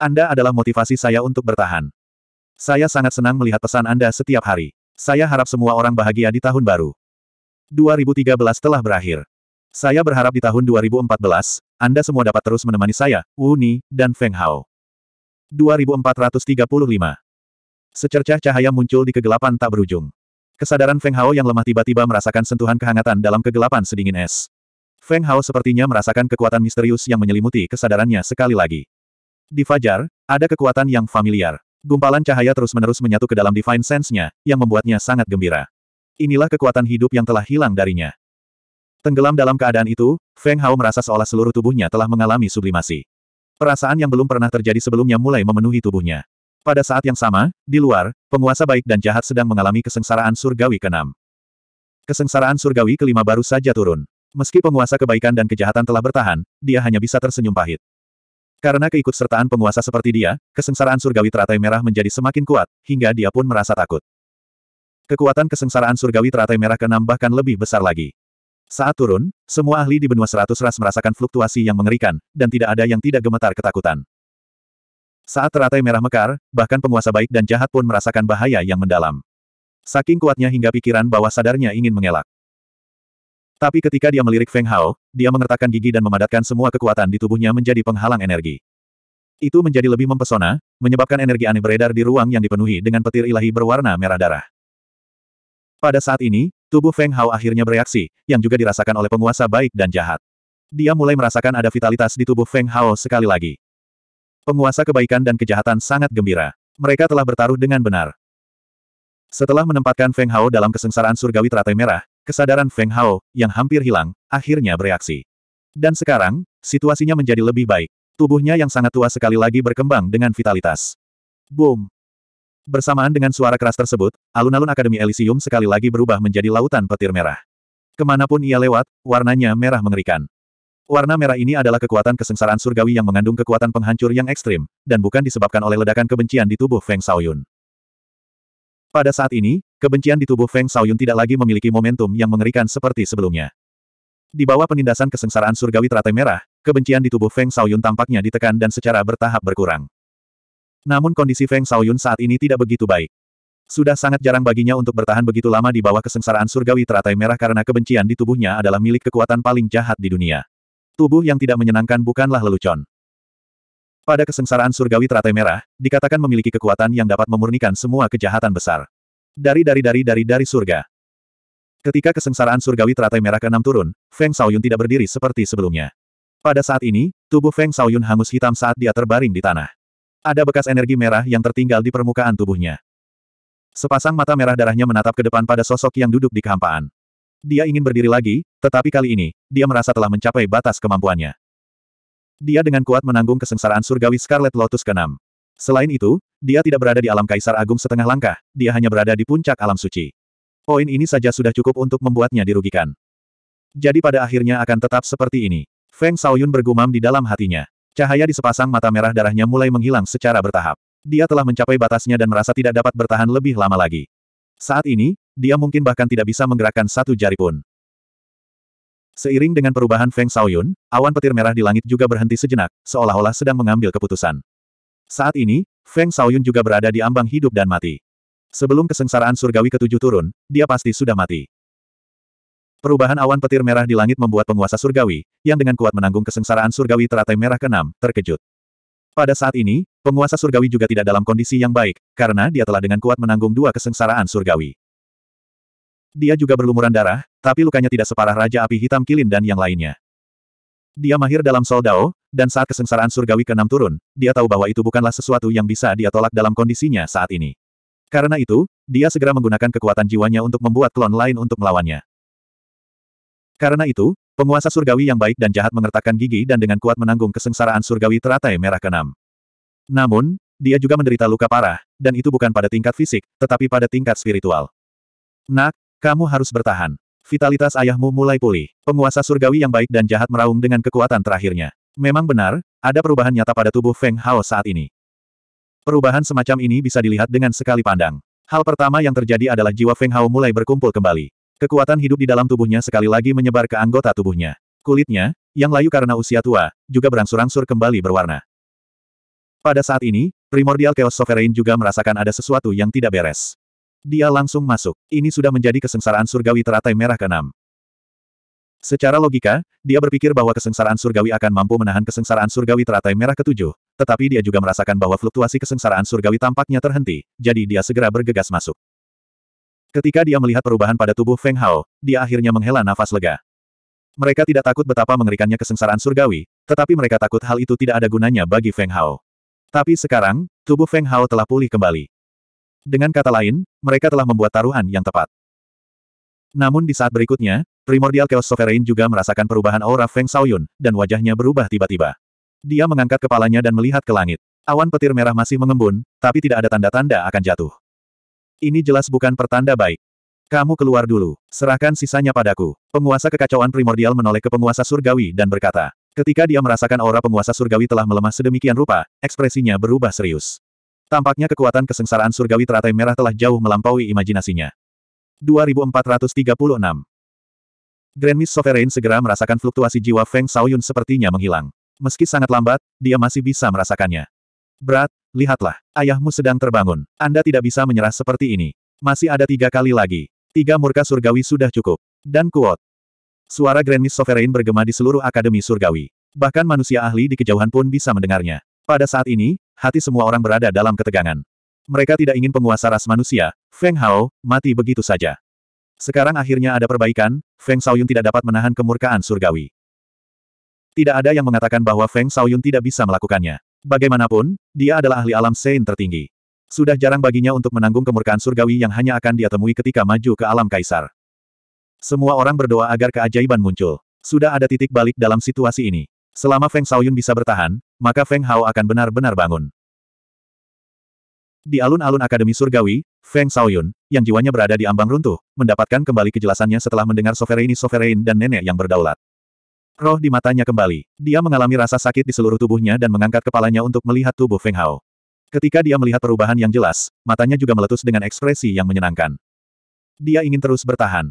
Anda adalah motivasi saya untuk bertahan. Saya sangat senang melihat pesan Anda setiap hari. Saya harap semua orang bahagia di tahun baru. 2013 telah berakhir. Saya berharap di tahun 2014, Anda semua dapat terus menemani saya, Wu Ni, dan Feng Hao. 2435. Secercah cahaya muncul di kegelapan tak berujung. Kesadaran Feng Hao yang lemah tiba-tiba merasakan sentuhan kehangatan dalam kegelapan sedingin es. Feng Hao sepertinya merasakan kekuatan misterius yang menyelimuti kesadarannya sekali lagi. Di Fajar, ada kekuatan yang familiar. Gumpalan cahaya terus-menerus menyatu ke dalam Divine Sense-nya, yang membuatnya sangat gembira. Inilah kekuatan hidup yang telah hilang darinya. Tenggelam dalam keadaan itu, Feng Hao merasa seolah seluruh tubuhnya telah mengalami sublimasi. Perasaan yang belum pernah terjadi sebelumnya mulai memenuhi tubuhnya. Pada saat yang sama, di luar, penguasa baik dan jahat sedang mengalami kesengsaraan surgawi keenam. Kesengsaraan surgawi kelima baru saja turun. Meski penguasa kebaikan dan kejahatan telah bertahan, dia hanya bisa tersenyum pahit. Karena keikutsertaan penguasa seperti dia, kesengsaraan surgawi teratai merah menjadi semakin kuat, hingga dia pun merasa takut. Kekuatan kesengsaraan surgawi teratai merah keenam bahkan lebih besar lagi. Saat turun, semua ahli di benua seratus ras merasakan fluktuasi yang mengerikan, dan tidak ada yang tidak gemetar ketakutan. Saat teratai merah mekar, bahkan penguasa baik dan jahat pun merasakan bahaya yang mendalam. Saking kuatnya hingga pikiran bawah sadarnya ingin mengelak. Tapi ketika dia melirik Feng Hao, dia mengertakkan gigi dan memadatkan semua kekuatan di tubuhnya menjadi penghalang energi. Itu menjadi lebih mempesona, menyebabkan energi aneh beredar di ruang yang dipenuhi dengan petir ilahi berwarna merah darah. Pada saat ini, tubuh Feng Hao akhirnya bereaksi, yang juga dirasakan oleh penguasa baik dan jahat. Dia mulai merasakan ada vitalitas di tubuh Feng Hao sekali lagi. Penguasa kebaikan dan kejahatan sangat gembira. Mereka telah bertaruh dengan benar. Setelah menempatkan Feng Hao dalam kesengsaraan surgawi teratai merah, kesadaran Feng Hao, yang hampir hilang, akhirnya bereaksi. Dan sekarang, situasinya menjadi lebih baik. Tubuhnya yang sangat tua sekali lagi berkembang dengan vitalitas. Boom! Bersamaan dengan suara keras tersebut, alun-alun Akademi Elysium sekali lagi berubah menjadi lautan petir merah. Ke mana pun ia lewat, warnanya merah mengerikan. Warna merah ini adalah kekuatan kesengsaraan surgawi yang mengandung kekuatan penghancur yang ekstrim, dan bukan disebabkan oleh ledakan kebencian di tubuh Feng Shaoyun. Pada saat ini, kebencian di tubuh Feng Shaoyun tidak lagi memiliki momentum yang mengerikan seperti sebelumnya. Di bawah penindasan kesengsaraan surgawi teratai merah, kebencian di tubuh Feng Shaoyun tampaknya ditekan dan secara bertahap berkurang. Namun kondisi Feng Shaoyun saat ini tidak begitu baik. Sudah sangat jarang baginya untuk bertahan begitu lama di bawah kesengsaraan surgawi teratai merah karena kebencian di tubuhnya adalah milik kekuatan paling jahat di dunia. Tubuh yang tidak menyenangkan bukanlah lelucon. Pada kesengsaraan surgawi teratai merah, dikatakan memiliki kekuatan yang dapat memurnikan semua kejahatan besar. Dari-dari-dari-dari dari surga. Ketika kesengsaraan surgawi teratai merah ke-6 turun, Feng Shaoyun tidak berdiri seperti sebelumnya. Pada saat ini, tubuh Feng Shaoyun hangus hitam saat dia terbaring di tanah. Ada bekas energi merah yang tertinggal di permukaan tubuhnya. Sepasang mata merah darahnya menatap ke depan pada sosok yang duduk di kehampaan. Dia ingin berdiri lagi, tetapi kali ini, dia merasa telah mencapai batas kemampuannya. Dia dengan kuat menanggung kesengsaraan surgawi Scarlet Lotus ke-6. Selain itu, dia tidak berada di alam Kaisar Agung setengah langkah, dia hanya berada di puncak alam suci. Poin ini saja sudah cukup untuk membuatnya dirugikan. Jadi pada akhirnya akan tetap seperti ini. Feng Shaoyun bergumam di dalam hatinya. Cahaya di sepasang mata merah darahnya mulai menghilang secara bertahap. Dia telah mencapai batasnya dan merasa tidak dapat bertahan lebih lama lagi. Saat ini, dia mungkin bahkan tidak bisa menggerakkan satu jari pun. Seiring dengan perubahan Feng Shaoyun, awan petir merah di langit juga berhenti sejenak, seolah-olah sedang mengambil keputusan. Saat ini, Feng Shaoyun juga berada di ambang hidup dan mati. Sebelum kesengsaraan surgawi ketujuh turun, dia pasti sudah mati. Perubahan awan petir merah di langit membuat penguasa surgawi, yang dengan kuat menanggung kesengsaraan surgawi teratai merah keenam, terkejut. Pada saat ini, penguasa surgawi juga tidak dalam kondisi yang baik, karena dia telah dengan kuat menanggung dua kesengsaraan surgawi. Dia juga berlumuran darah, tapi lukanya tidak separah Raja Api Hitam Kilin dan yang lainnya. Dia mahir dalam soldao, dan saat kesengsaraan surgawi ke-6 turun, dia tahu bahwa itu bukanlah sesuatu yang bisa dia tolak dalam kondisinya saat ini. Karena itu, dia segera menggunakan kekuatan jiwanya untuk membuat klon lain untuk melawannya. Karena itu, penguasa surgawi yang baik dan jahat mengertakkan gigi dan dengan kuat menanggung kesengsaraan surgawi teratai merah ke-6. Namun, dia juga menderita luka parah, dan itu bukan pada tingkat fisik, tetapi pada tingkat spiritual. Nak, kamu harus bertahan. Vitalitas ayahmu mulai pulih. Penguasa surgawi yang baik dan jahat meraung dengan kekuatan terakhirnya. Memang benar, ada perubahan nyata pada tubuh Feng Hao saat ini. Perubahan semacam ini bisa dilihat dengan sekali pandang. Hal pertama yang terjadi adalah jiwa Feng Hao mulai berkumpul kembali. Kekuatan hidup di dalam tubuhnya sekali lagi menyebar ke anggota tubuhnya. Kulitnya, yang layu karena usia tua, juga berangsur-angsur kembali berwarna. Pada saat ini, Primordial Chaos Sovereign juga merasakan ada sesuatu yang tidak beres. Dia langsung masuk. Ini sudah menjadi kesengsaraan surgawi teratai merah ke-6. Secara logika, dia berpikir bahwa kesengsaraan surgawi akan mampu menahan kesengsaraan surgawi teratai merah ke-7, tetapi dia juga merasakan bahwa fluktuasi kesengsaraan surgawi tampaknya terhenti, jadi dia segera bergegas masuk. Ketika dia melihat perubahan pada tubuh Feng Hao, dia akhirnya menghela nafas lega. Mereka tidak takut betapa mengerikannya kesengsaraan surgawi, tetapi mereka takut hal itu tidak ada gunanya bagi Feng Hao. Tapi sekarang, tubuh Feng Hao telah pulih kembali. Dengan kata lain, mereka telah membuat taruhan yang tepat. Namun di saat berikutnya, Primordial Chaos Sovereign juga merasakan perubahan aura Feng Shaoyun, dan wajahnya berubah tiba-tiba. Dia mengangkat kepalanya dan melihat ke langit. Awan petir merah masih mengembun, tapi tidak ada tanda-tanda akan jatuh. Ini jelas bukan pertanda baik. Kamu keluar dulu. Serahkan sisanya padaku. Penguasa kekacauan primordial menoleh ke penguasa surgawi dan berkata. Ketika dia merasakan aura penguasa surgawi telah melemah sedemikian rupa, ekspresinya berubah serius. Tampaknya kekuatan kesengsaraan surgawi teratai merah telah jauh melampaui imajinasinya. 2436 Grand Miss Sovereign segera merasakan fluktuasi jiwa Feng Shaoyun sepertinya menghilang. Meski sangat lambat, dia masih bisa merasakannya. Berat, lihatlah, ayahmu sedang terbangun. Anda tidak bisa menyerah seperti ini. Masih ada tiga kali lagi. Tiga murka surgawi sudah cukup. Dan kuot. Suara Grand Miss Sovereign bergema di seluruh Akademi Surgawi. Bahkan manusia ahli di kejauhan pun bisa mendengarnya. Pada saat ini, hati semua orang berada dalam ketegangan. Mereka tidak ingin penguasa ras manusia, Feng Hao, mati begitu saja. Sekarang akhirnya ada perbaikan, Feng Shaoyun tidak dapat menahan kemurkaan surgawi. Tidak ada yang mengatakan bahwa Feng Shaoyun tidak bisa melakukannya. Bagaimanapun, dia adalah ahli alam Sein tertinggi. Sudah jarang baginya untuk menanggung kemurkaan surgawi yang hanya akan dia temui ketika maju ke alam kaisar. Semua orang berdoa agar keajaiban muncul. Sudah ada titik balik dalam situasi ini. Selama Feng Shaoyun bisa bertahan, maka Feng Hao akan benar-benar bangun. Di alun-alun Akademi Surgawi, Feng Shaoyun, yang jiwanya berada di ambang runtuh, mendapatkan kembali kejelasannya setelah mendengar Sovereigni Sovereign dan nenek yang berdaulat. Roh di matanya kembali. Dia mengalami rasa sakit di seluruh tubuhnya dan mengangkat kepalanya untuk melihat tubuh Feng Hao. Ketika dia melihat perubahan yang jelas, matanya juga meletus dengan ekspresi yang menyenangkan. Dia ingin terus bertahan.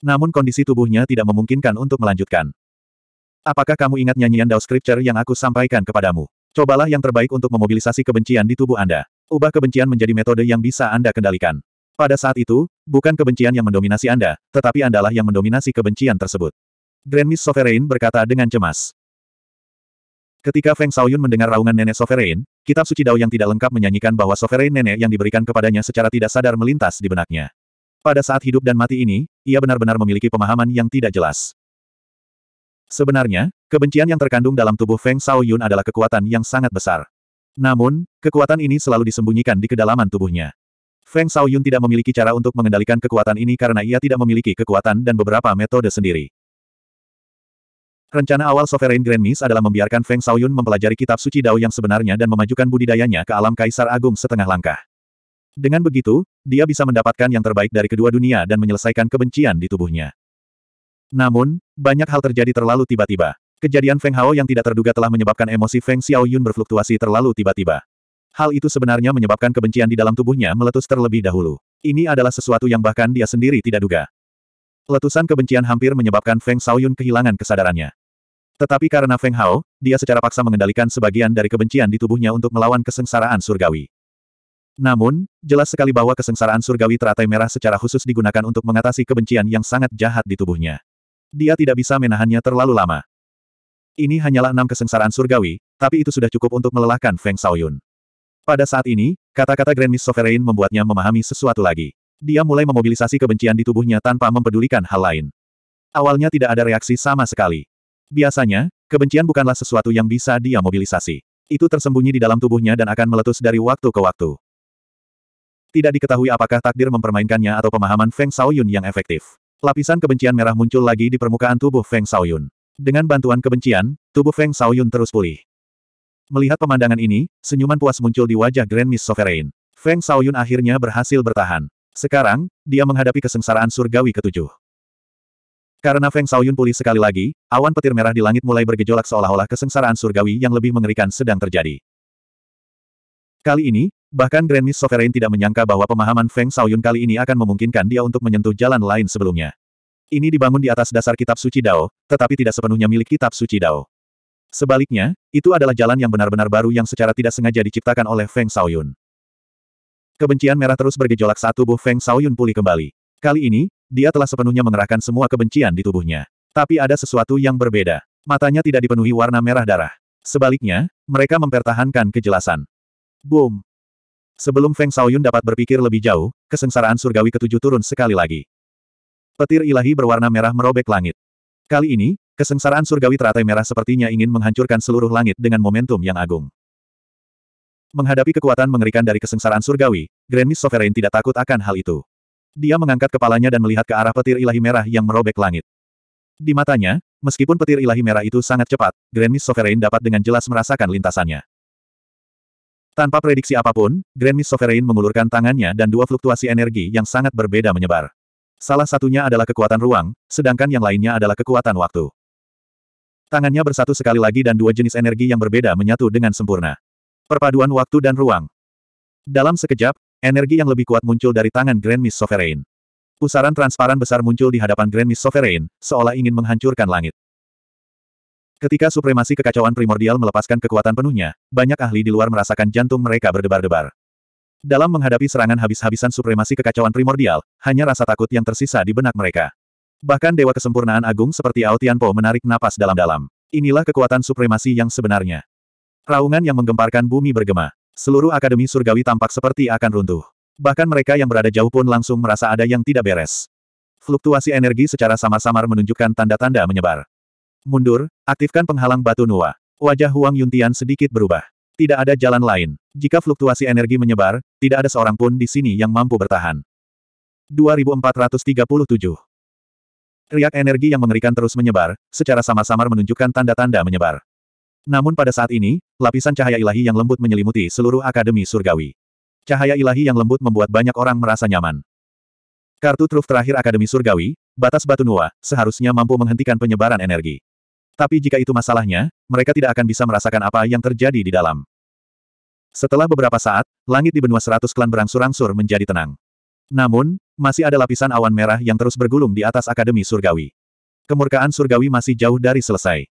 Namun kondisi tubuhnya tidak memungkinkan untuk melanjutkan. Apakah kamu ingat nyanyian Dao Scripture yang aku sampaikan kepadamu? Cobalah yang terbaik untuk memobilisasi kebencian di tubuh Anda. Ubah kebencian menjadi metode yang bisa Anda kendalikan. Pada saat itu, bukan kebencian yang mendominasi Anda, tetapi Andalah yang mendominasi kebencian tersebut. Grand Miss Sovereign berkata dengan cemas. Ketika Feng Shaoyun mendengar raungan nenek Sovereign, kitab suci Dao yang tidak lengkap menyanyikan bahwa Sovereign nenek yang diberikan kepadanya secara tidak sadar melintas di benaknya. Pada saat hidup dan mati ini, ia benar-benar memiliki pemahaman yang tidak jelas. Sebenarnya, kebencian yang terkandung dalam tubuh Feng Shaoyun adalah kekuatan yang sangat besar. Namun, kekuatan ini selalu disembunyikan di kedalaman tubuhnya. Feng Shaoyun tidak memiliki cara untuk mengendalikan kekuatan ini karena ia tidak memiliki kekuatan dan beberapa metode sendiri. Rencana awal Sovereign Grand Miss adalah membiarkan Feng Shaoyun mempelajari kitab suci Dao yang sebenarnya dan memajukan budidayanya ke alam Kaisar Agung setengah langkah. Dengan begitu, dia bisa mendapatkan yang terbaik dari kedua dunia dan menyelesaikan kebencian di tubuhnya. Namun, banyak hal terjadi terlalu tiba-tiba. Kejadian Feng Hao yang tidak terduga telah menyebabkan emosi Feng Xiaoyun berfluktuasi terlalu tiba-tiba. Hal itu sebenarnya menyebabkan kebencian di dalam tubuhnya meletus terlebih dahulu. Ini adalah sesuatu yang bahkan dia sendiri tidak duga. Letusan kebencian hampir menyebabkan Feng Shaoyun kehilangan kesadarannya. Tetapi karena Feng Hao, dia secara paksa mengendalikan sebagian dari kebencian di tubuhnya untuk melawan kesengsaraan surgawi. Namun, jelas sekali bahwa kesengsaraan surgawi teratai merah secara khusus digunakan untuk mengatasi kebencian yang sangat jahat di tubuhnya. Dia tidak bisa menahannya terlalu lama. Ini hanyalah enam kesengsaraan surgawi, tapi itu sudah cukup untuk melelahkan Feng Shaoyun. Pada saat ini, kata-kata Grand Miss Sovereign membuatnya memahami sesuatu lagi. Dia mulai memobilisasi kebencian di tubuhnya tanpa mempedulikan hal lain. Awalnya tidak ada reaksi sama sekali. Biasanya, kebencian bukanlah sesuatu yang bisa dia mobilisasi. Itu tersembunyi di dalam tubuhnya dan akan meletus dari waktu ke waktu. Tidak diketahui apakah takdir mempermainkannya atau pemahaman Feng Shaoyun yang efektif. Lapisan kebencian merah muncul lagi di permukaan tubuh Feng Shaoyun. Dengan bantuan kebencian, tubuh Feng Shaoyun terus pulih. Melihat pemandangan ini, senyuman puas muncul di wajah Grand Miss Sovereign. Feng Shaoyun akhirnya berhasil bertahan. Sekarang, dia menghadapi kesengsaraan surgawi ketujuh. Karena Feng Shaoyun pulih sekali lagi, awan petir merah di langit mulai bergejolak seolah-olah kesengsaraan surgawi yang lebih mengerikan sedang terjadi. Kali ini, bahkan Grand Miss Sovereign tidak menyangka bahwa pemahaman Feng Shaoyun kali ini akan memungkinkan dia untuk menyentuh jalan lain sebelumnya. Ini dibangun di atas dasar kitab suci Dao, tetapi tidak sepenuhnya milik kitab suci Dao. Sebaliknya, itu adalah jalan yang benar-benar baru yang secara tidak sengaja diciptakan oleh Feng Shaoyun. Kebencian merah terus bergejolak saat tubuh Feng Shaoyun pulih kembali. Kali ini, dia telah sepenuhnya mengerahkan semua kebencian di tubuhnya. Tapi ada sesuatu yang berbeda. Matanya tidak dipenuhi warna merah darah. Sebaliknya, mereka mempertahankan kejelasan. Boom! Sebelum Feng Shaoyun dapat berpikir lebih jauh, kesengsaraan surgawi ketujuh turun sekali lagi. Petir ilahi berwarna merah merobek langit. Kali ini, kesengsaraan surgawi teratai merah sepertinya ingin menghancurkan seluruh langit dengan momentum yang agung. Menghadapi kekuatan mengerikan dari kesengsaraan surgawi, Grand Miss Sovereign tidak takut akan hal itu. Dia mengangkat kepalanya dan melihat ke arah petir ilahi merah yang merobek langit. Di matanya, meskipun petir ilahi merah itu sangat cepat, Grand Miss Sovereign dapat dengan jelas merasakan lintasannya. Tanpa prediksi apa pun, Grand Miss Sovereign mengulurkan tangannya dan dua fluktuasi energi yang sangat berbeda menyebar. Salah satunya adalah kekuatan ruang, sedangkan yang lainnya adalah kekuatan waktu. Tangannya bersatu sekali lagi dan dua jenis energi yang berbeda menyatu dengan sempurna. Perpaduan waktu dan ruang. Dalam sekejap, energi yang lebih kuat muncul dari tangan Grand Miss Sovereign. Pusaran transparan besar muncul di hadapan Grand Miss Sovereign, seolah ingin menghancurkan langit. Ketika supremasi kekacauan primordial melepaskan kekuatan penuhnya, banyak ahli di luar merasakan jantung mereka berdebar-debar. Dalam menghadapi serangan habis-habisan supremasi kekacauan primordial, hanya rasa takut yang tersisa di benak mereka. Bahkan Dewa Kesempurnaan Agung seperti Ao Tianpo menarik napas dalam-dalam. Inilah kekuatan supremasi yang sebenarnya. Raungan yang menggemparkan bumi bergema. Seluruh Akademi Surgawi tampak seperti akan runtuh. Bahkan mereka yang berada jauh pun langsung merasa ada yang tidak beres. Fluktuasi energi secara samar-samar menunjukkan tanda-tanda menyebar. Mundur, aktifkan penghalang batu Nuwa. Wajah Huang Yuntian sedikit berubah. Tidak ada jalan lain. Jika fluktuasi energi menyebar, tidak ada seorang pun di sini yang mampu bertahan. 2437 Riak energi yang mengerikan terus menyebar, secara samar-samar menunjukkan tanda-tanda menyebar. Namun pada saat ini, lapisan cahaya ilahi yang lembut menyelimuti seluruh Akademi Surgawi. Cahaya ilahi yang lembut membuat banyak orang merasa nyaman. Kartu truf terakhir Akademi Surgawi, batas batu Nua, seharusnya mampu menghentikan penyebaran energi. Tapi jika itu masalahnya, mereka tidak akan bisa merasakan apa yang terjadi di dalam. Setelah beberapa saat, langit di benua seratus klan berangsur-angsur menjadi tenang. Namun, masih ada lapisan awan merah yang terus bergulung di atas Akademi Surgawi. Kemurkaan Surgawi masih jauh dari selesai.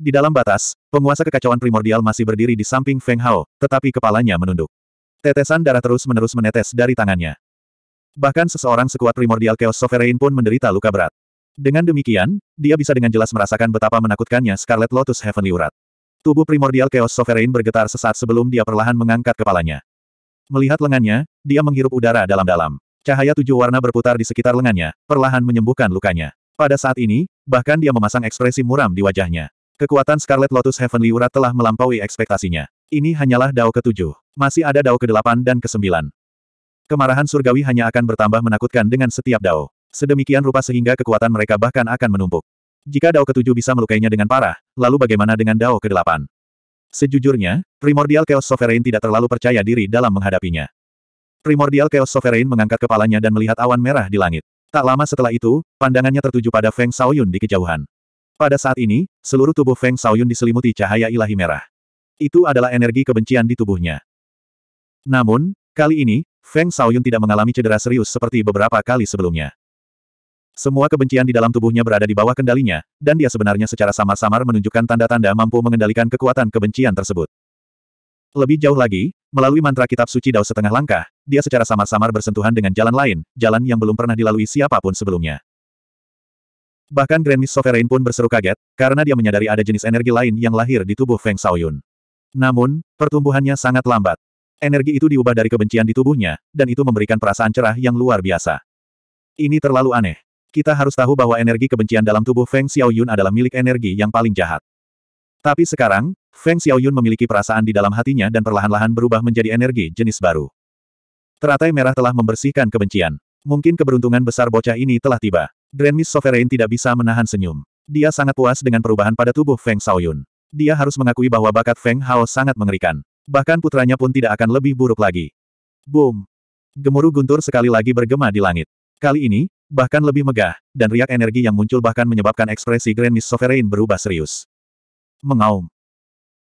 Di dalam batas, penguasa kekacauan primordial masih berdiri di samping Feng Hao, tetapi kepalanya menunduk. Tetesan darah terus-menerus menetes dari tangannya. Bahkan seseorang sekuat primordial Chaos Sovereign pun menderita luka berat. Dengan demikian, dia bisa dengan jelas merasakan betapa menakutkannya Scarlet Lotus Heavenly Urat. Tubuh primordial Chaos Sovereign bergetar sesaat sebelum dia perlahan mengangkat kepalanya. Melihat lengannya, dia menghirup udara dalam-dalam. Cahaya tujuh warna berputar di sekitar lengannya, perlahan menyembuhkan lukanya. Pada saat ini, bahkan dia memasang ekspresi muram di wajahnya. Kekuatan Scarlet Lotus Heavenly Urat telah melampaui ekspektasinya. Ini hanyalah dao ketujuh. Masih ada dao ke-8 dan ke-9. Kemarahan surgawi hanya akan bertambah menakutkan dengan setiap dao. Sedemikian rupa sehingga kekuatan mereka bahkan akan menumpuk. Jika dao ketujuh bisa melukainya dengan parah, lalu bagaimana dengan dao ke-8? Sejujurnya, Primordial Chaos Sovereign tidak terlalu percaya diri dalam menghadapinya. Primordial Chaos Sovereign mengangkat kepalanya dan melihat awan merah di langit. Tak lama setelah itu, pandangannya tertuju pada Feng Shaoyun di kejauhan. Pada saat ini, seluruh tubuh Feng Shaoyun diselimuti cahaya ilahi merah. Itu adalah energi kebencian di tubuhnya. Namun, kali ini, Feng Shaoyun tidak mengalami cedera serius seperti beberapa kali sebelumnya. Semua kebencian di dalam tubuhnya berada di bawah kendalinya, dan dia sebenarnya secara samar-samar menunjukkan tanda-tanda mampu mengendalikan kekuatan kebencian tersebut. Lebih jauh lagi, melalui mantra kitab suci Dao setengah langkah, dia secara samar-samar bersentuhan dengan jalan lain, jalan yang belum pernah dilalui siapa pun sebelumnya. Bahkan Grand Miss Sovereign pun berseru kaget, karena dia menyadari ada jenis energi lain yang lahir di tubuh Feng Shaoyun. Namun, pertumbuhannya sangat lambat. Energi itu diubah dari kebencian di tubuhnya, dan itu memberikan perasaan cerah yang luar biasa. Ini terlalu aneh. Kita harus tahu bahwa energi kebencian dalam tubuh Feng Xiaoyun adalah milik energi yang paling jahat. Tapi sekarang, Feng Xiaoyun memiliki perasaan di dalam hatinya dan perlahan-lahan berubah menjadi energi jenis baru. Teratai merah telah membersihkan kebencian. Mungkin keberuntungan besar bocah ini telah tiba. Grand Miss Sovereign tidak bisa menahan senyum. Dia sangat puas dengan perubahan pada tubuh Feng Shaoyun. Dia harus mengakui bahwa bakat Feng Hao sangat mengerikan. Bahkan putranya pun tidak akan lebih buruk lagi. Boom! Gemuruh guntur sekali lagi bergema di langit. Kali ini, bahkan lebih megah, dan riak energi yang muncul bahkan menyebabkan ekspresi Grand Miss Sovereign berubah serius. Mengaum.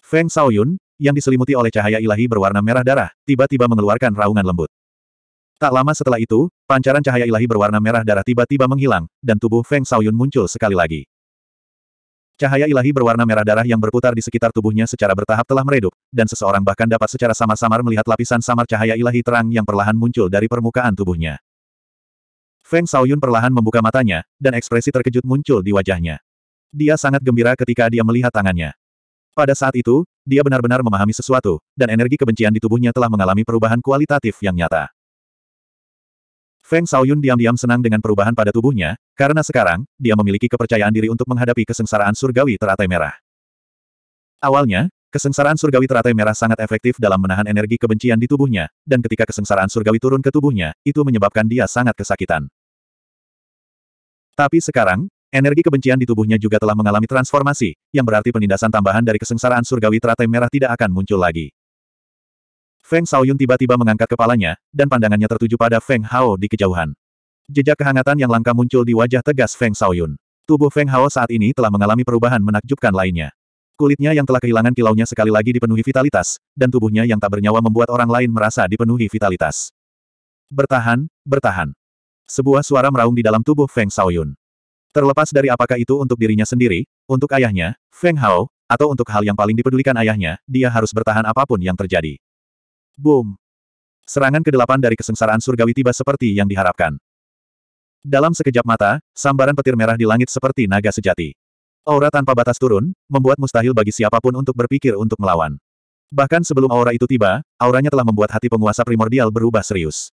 Feng Shaoyun, yang diselimuti oleh cahaya ilahi berwarna merah darah, tiba-tiba mengeluarkan raungan lembut. Tak lama setelah itu, pancaran cahaya ilahi berwarna merah darah tiba-tiba menghilang, dan tubuh Feng Shaoyun muncul sekali lagi. Cahaya ilahi berwarna merah darah yang berputar di sekitar tubuhnya secara bertahap telah meredup, dan seseorang bahkan dapat secara samar-samar melihat lapisan samar cahaya ilahi terang yang perlahan muncul dari permukaan tubuhnya. Feng Shaoyun perlahan membuka matanya, dan ekspresi terkejut muncul di wajahnya. Dia sangat gembira ketika dia melihat tangannya. Pada saat itu, dia benar-benar memahami sesuatu, dan energi kebencian di tubuhnya telah mengalami perubahan kualitatif yang nyata. Feng Shaoyun diam-diam senang dengan perubahan pada tubuhnya, karena sekarang, dia memiliki kepercayaan diri untuk menghadapi kesengsaraan surgawi teratai merah. Awalnya, kesengsaraan surgawi teratai merah sangat efektif dalam menahan energi kebencian di tubuhnya, dan ketika kesengsaraan surgawi turun ke tubuhnya, itu menyebabkan dia sangat kesakitan. Tapi sekarang, energi kebencian di tubuhnya juga telah mengalami transformasi, yang berarti penindasan tambahan dari kesengsaraan surgawi teratai merah tidak akan muncul lagi. Feng Shaoyun tiba-tiba mengangkat kepalanya, dan pandangannya tertuju pada Feng Hao di kejauhan. Jejak kehangatan yang langka muncul di wajah tegas Feng Shaoyun. Tubuh Feng Hao saat ini telah mengalami perubahan menakjubkan lainnya. Kulitnya yang telah kehilangan kilaunya sekali lagi dipenuhi vitalitas, dan tubuhnya yang tak bernyawa membuat orang lain merasa dipenuhi vitalitas. Bertahan, bertahan. Sebuah suara meraung di dalam tubuh Feng Shaoyun. Terlepas dari apakah itu untuk dirinya sendiri, untuk ayahnya, Feng Hao, atau untuk hal yang paling dipedulikan ayahnya, dia harus bertahan apa pun yang terjadi. Boom! Serangan ke-8 dari kesengsaraan surgawi tiba seperti yang diharapkan. Dalam sekejap mata, sambaran petir merah di langit seperti naga sejati. Aura tanpa batas turun, membuat mustahil bagi siapa pun untuk berpikir untuk melawan. Bahkan sebelum aura itu tiba, auranya telah membuat hati penguasa primordial berubah serius.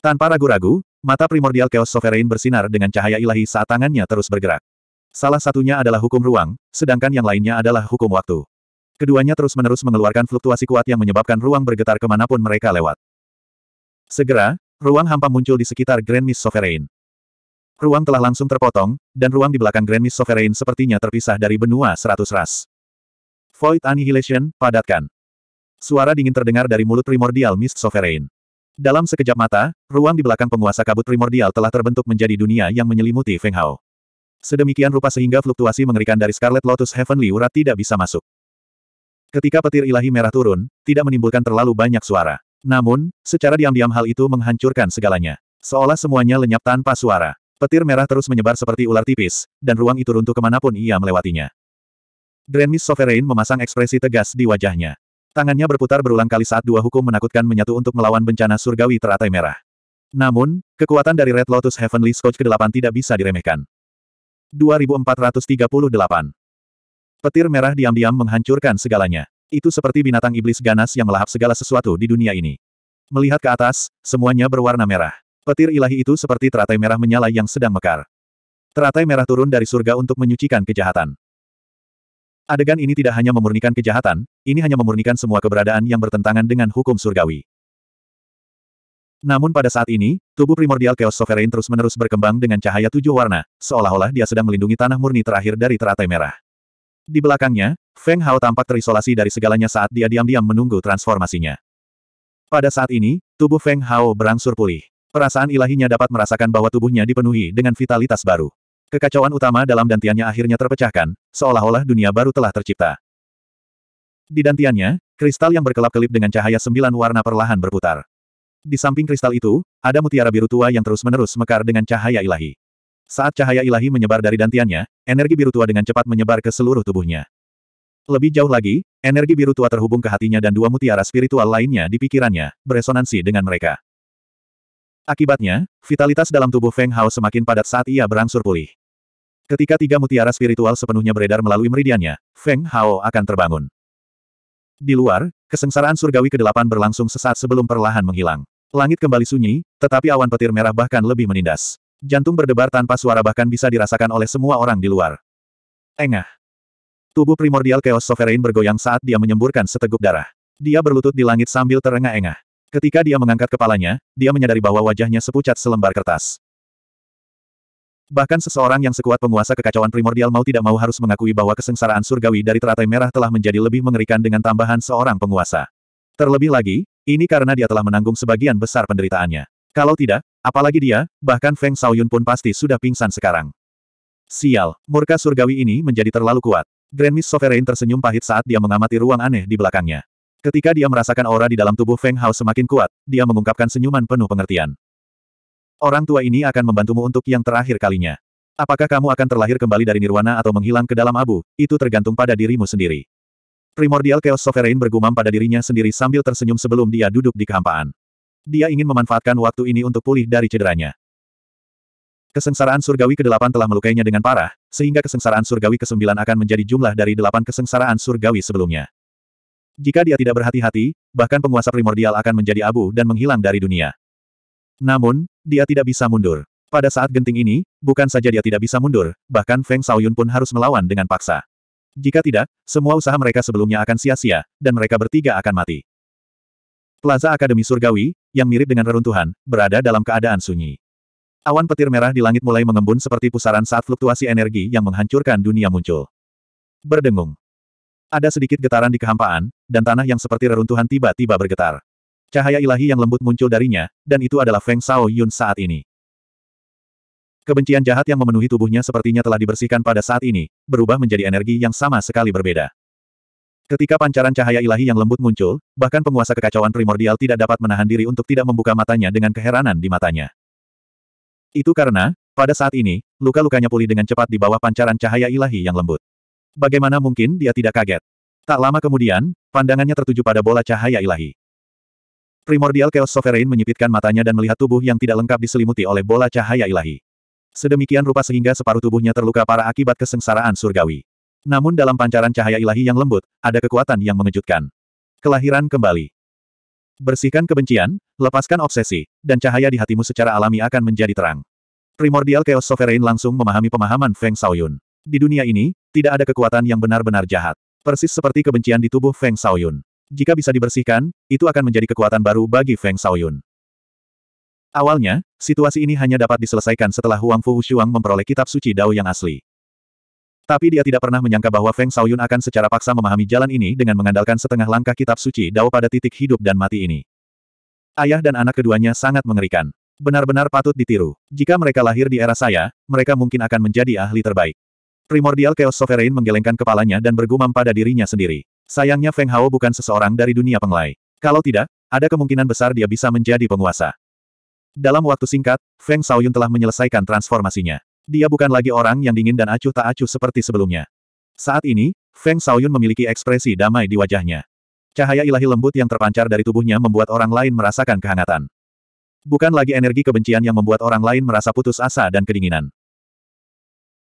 Tanpa ragu-ragu, mata primordial Chaos Sovereign bersinar dengan cahaya ilahi saat tangannya terus bergerak. Salah satunya adalah hukum ruang, sedangkan yang lainnya adalah hukum waktu. Keduanya terus-menerus mengeluarkan fluktuasi kuat yang menyebabkan ruang bergetar ke mana pun mereka lewat. Segera, ruang hampa muncul di sekitar Grand Mist Sovereign. Ruang telah langsung terpotong, dan ruang di belakang Grand Mist Sovereign sepertinya terpisah dari benua seratus ras. Void Annihilation, padatkan. Suara dingin terdengar dari mulut Primordial Mist Sovereign. Dalam sekejap mata, ruang di belakang penguasa kabut primordial telah terbentuk menjadi dunia yang menyelimuti Feng Hao. Sedemikian rupa sehingga fluktuasi mengerikan dari Scarlet Lotus Heavenly Urat tidak bisa masuk. Ketika petir ilahi merah turun, tidak menimbulkan terlalu banyak suara. Namun, secara diam-diam hal itu menghancurkan segalanya. Seolah semuanya lenyap tanpa suara. Petir merah terus menyebar seperti ular tipis, dan ruang itu runtuh ke mana pun ia melewatinya. Grand Miss Sovereign memasang ekspresi tegas di wajahnya. Tangannya berputar berulang kali saat dua hukum menakutkan menyatu untuk melawan bencana surgawi teratai merah. Namun, kekuatan dari Red Lotus Heavenly Scotch ke-8 tidak bisa diremehkan. 2438 Petir merah diam-diam menghancurkan segalanya. Itu seperti binatang iblis ganas yang melahap segala sesuatu di dunia ini. Melihat ke atas, semuanya berwarna merah. Petir ilahi itu seperti teratai merah menyala yang sedang mekar. Teratai merah turun dari surga untuk menyucikan kejahatan. Adegan ini tidak hanya memurnikan kejahatan, ini hanya memurnikan semua keberadaan yang bertentangan dengan hukum surgawi. Namun pada saat ini, tubuh primordial Chaos Sovereign terus-menerus berkembang dengan cahaya tujuh warna, seolah-olah dia sedang melindungi tanah murni terakhir dari teratai merah. Di belakangnya, Feng Hao tampak terisolasi dari segalanya saat dia diam-diam menunggu transformasinya. Pada saat ini, tubuh Feng Hao berangsur pulih. Perasaan ilahinya dapat merasakan bahwa tubuhnya dipenuhi dengan vitalitas baru. Kekacauan utama dalam dantiannya akhirnya terpecahkan, seolah-olah dunia baru telah tercipta. Di dantiannya, kristal yang berkelap-kelip dengan cahaya sembilan warna perlahan berputar. Di samping kristal itu, ada mutiara biru tua yang terus-menerus mekar dengan cahaya ilahi. Saat cahaya ilahi menyebar dari dantiannya, energi biru tua dengan cepat menyebar ke seluruh tubuhnya. Lebih jauh lagi, energi biru tua terhubung ke hatinya dan dua mutiara spiritual lainnya di pikirannya, beresonansi dengan mereka. Akibatnya, vitalitas dalam tubuh Feng Hao semakin padat saat ia berangsur pulih. Ketika tiga mutiara spiritual sepenuhnya beredar melalui meridiannya, Feng Hao akan terbangun. Di luar, kesengsaraan surgawi ke-8 berlangsung sesaat sebelum perlahan menghilang. Langit kembali sunyi, tetapi awan petir merah bahkan lebih menindas. Jantung berdebar tanpa suara bahkan bisa dirasakan oleh semua orang di luar. Engah. Tubuh primordial Chaos Sovereign bergoyang saat dia menyemburkan seteguk darah. Dia berlutut di langit sambil terengah-engah. Ketika dia mengangkat kepalanya, dia menyadari bahwa wajahnya sepucat selembar kertas. Bahkan seseorang yang sekuat penguasa kekacauan primordial mau tidak mau harus mengakui bahwa kesengsaraan surgawi dari teratai merah telah menjadi lebih mengerikan dengan tambahan seorang penguasa. Terlebih lagi, ini karena dia telah menanggung sebagian besar penderitaannya. Kalau tidak, apalagi dia, bahkan Feng Xiaoyun pun pasti sudah pingsan sekarang. Sial, murka surgawi ini menjadi terlalu kuat. Grand Miss Sovereign tersenyum pahit saat dia mengamati ruang aneh di belakangnya. Ketika dia merasakan aura di dalam tubuh Feng Hao semakin kuat, dia mengungkapkan senyuman penuh pengertian. Orang tua ini akan membantumu untuk yang terakhir kalinya. Apakah kamu akan terlahir kembali dari nirwana atau menghilang ke dalam abu, itu tergantung pada dirimu sendiri. Primordial Chaos Sovereign bergumam pada dirinya sendiri sambil tersenyum sebelum dia duduk di kehampaan. Dia ingin memanfaatkan waktu ini untuk pulih dari cederanya. Kesengsaraan surgawi ke-8 telah melukainya dengan parah, sehingga kesengsaraan surgawi ke-9 akan menjadi jumlah dari delapan kesengsaraan surgawi sebelumnya. Jika dia tidak berhati-hati, bahkan penguasa primordial akan menjadi abu dan menghilang dari dunia. Namun, dia tidak bisa mundur. Pada saat genting ini, bukan saja dia tidak bisa mundur, bahkan Feng Xiaoyun pun harus melawan dengan paksa. Jika tidak, semua usaha mereka sebelumnya akan sia-sia, dan mereka bertiga akan mati. Plaza Akademi Surgawi, yang mirip dengan reruntuhan, berada dalam keadaan sunyi. Awan petir merah di langit mulai mengembun seperti pusaran saat fluktuasi energi yang menghancurkan dunia muncul. Berdengung. Ada sedikit getaran di kehampaan, dan tanah yang seperti reruntuhan tiba-tiba bergetar. Cahaya ilahi yang lembut muncul darinya, dan itu adalah Feng Sao Yun saat ini. Kebencian jahat yang memenuhi tubuhnya sepertinya telah dibersihkan pada saat ini, berubah menjadi energi yang sama sekali berbeda. Ketika pancaran cahaya ilahi yang lembut muncul, bahkan penguasa kekacauan primordial tidak dapat menahan diri untuk tidak membuka matanya dengan keheranan di matanya. Itu karena, pada saat ini, luka-lukanya pulih dengan cepat di bawah pancaran cahaya ilahi yang lembut. Bagaimana mungkin dia tidak kaget? Tak lama kemudian, pandangannya tertuju pada bola cahaya ilahi. Primordial Chaos Sovereign menyipitkan matanya dan melihat tubuh yang tidak lengkap diselimuti oleh bola cahaya ilahi. Sedemikian rupa sehingga separuh tubuhnya terluka parah akibat kesengsaraan surgawi. Namun dalam pancaran cahaya ilahi yang lembut, ada kekuatan yang mengejutkan. Kelahiran kembali. Bersihkan kebencian, lepaskan obsesi, dan cahaya di hatimu secara alami akan menjadi terang. Primordial Chaos Sovereign langsung memahami pemahaman Feng Xiaoyun. Di dunia ini, tidak ada kekuatan yang benar-benar jahat. Persis seperti kebencian di tubuh Feng Shaoyun. Jika bisa dibersihkan, itu akan menjadi kekuatan baru bagi Feng Shaoyun. Awalnya, situasi ini hanya dapat diselesaikan setelah Huang Fu Shuang memperoleh kitab suci Dao yang asli. Tapi dia tidak pernah menyangka bahwa Feng Shaoyun akan secara paksa memahami jalan ini dengan mengandalkan setengah langkah kitab suci Dao pada titik hidup dan mati ini. Ayah dan anak keduanya sangat mengerikan. Benar-benar patut ditiru. Jika mereka lahir di era saya, mereka mungkin akan menjadi ahli terbaik. Primordial Chaos Sovereign menggelengkan kepalanya dan bergumam pada dirinya sendiri. Sayangnya Feng Hao bukan seseorang dari dunia penglai. Kalau tidak, ada kemungkinan besar dia bisa menjadi penguasa. Dalam waktu singkat, Feng Shaoyun telah menyelesaikan transformasinya. Dia bukan lagi orang yang dingin dan acuh tak acuh seperti sebelumnya. Saat ini, Feng Shaoyun memiliki ekspresi damai di wajahnya. Cahaya ilahi lembut yang terpancar dari tubuhnya membuat orang lain merasakan kehangatan. Bukan lagi energi kebencian yang membuat orang lain merasa putus asa dan kedinginan.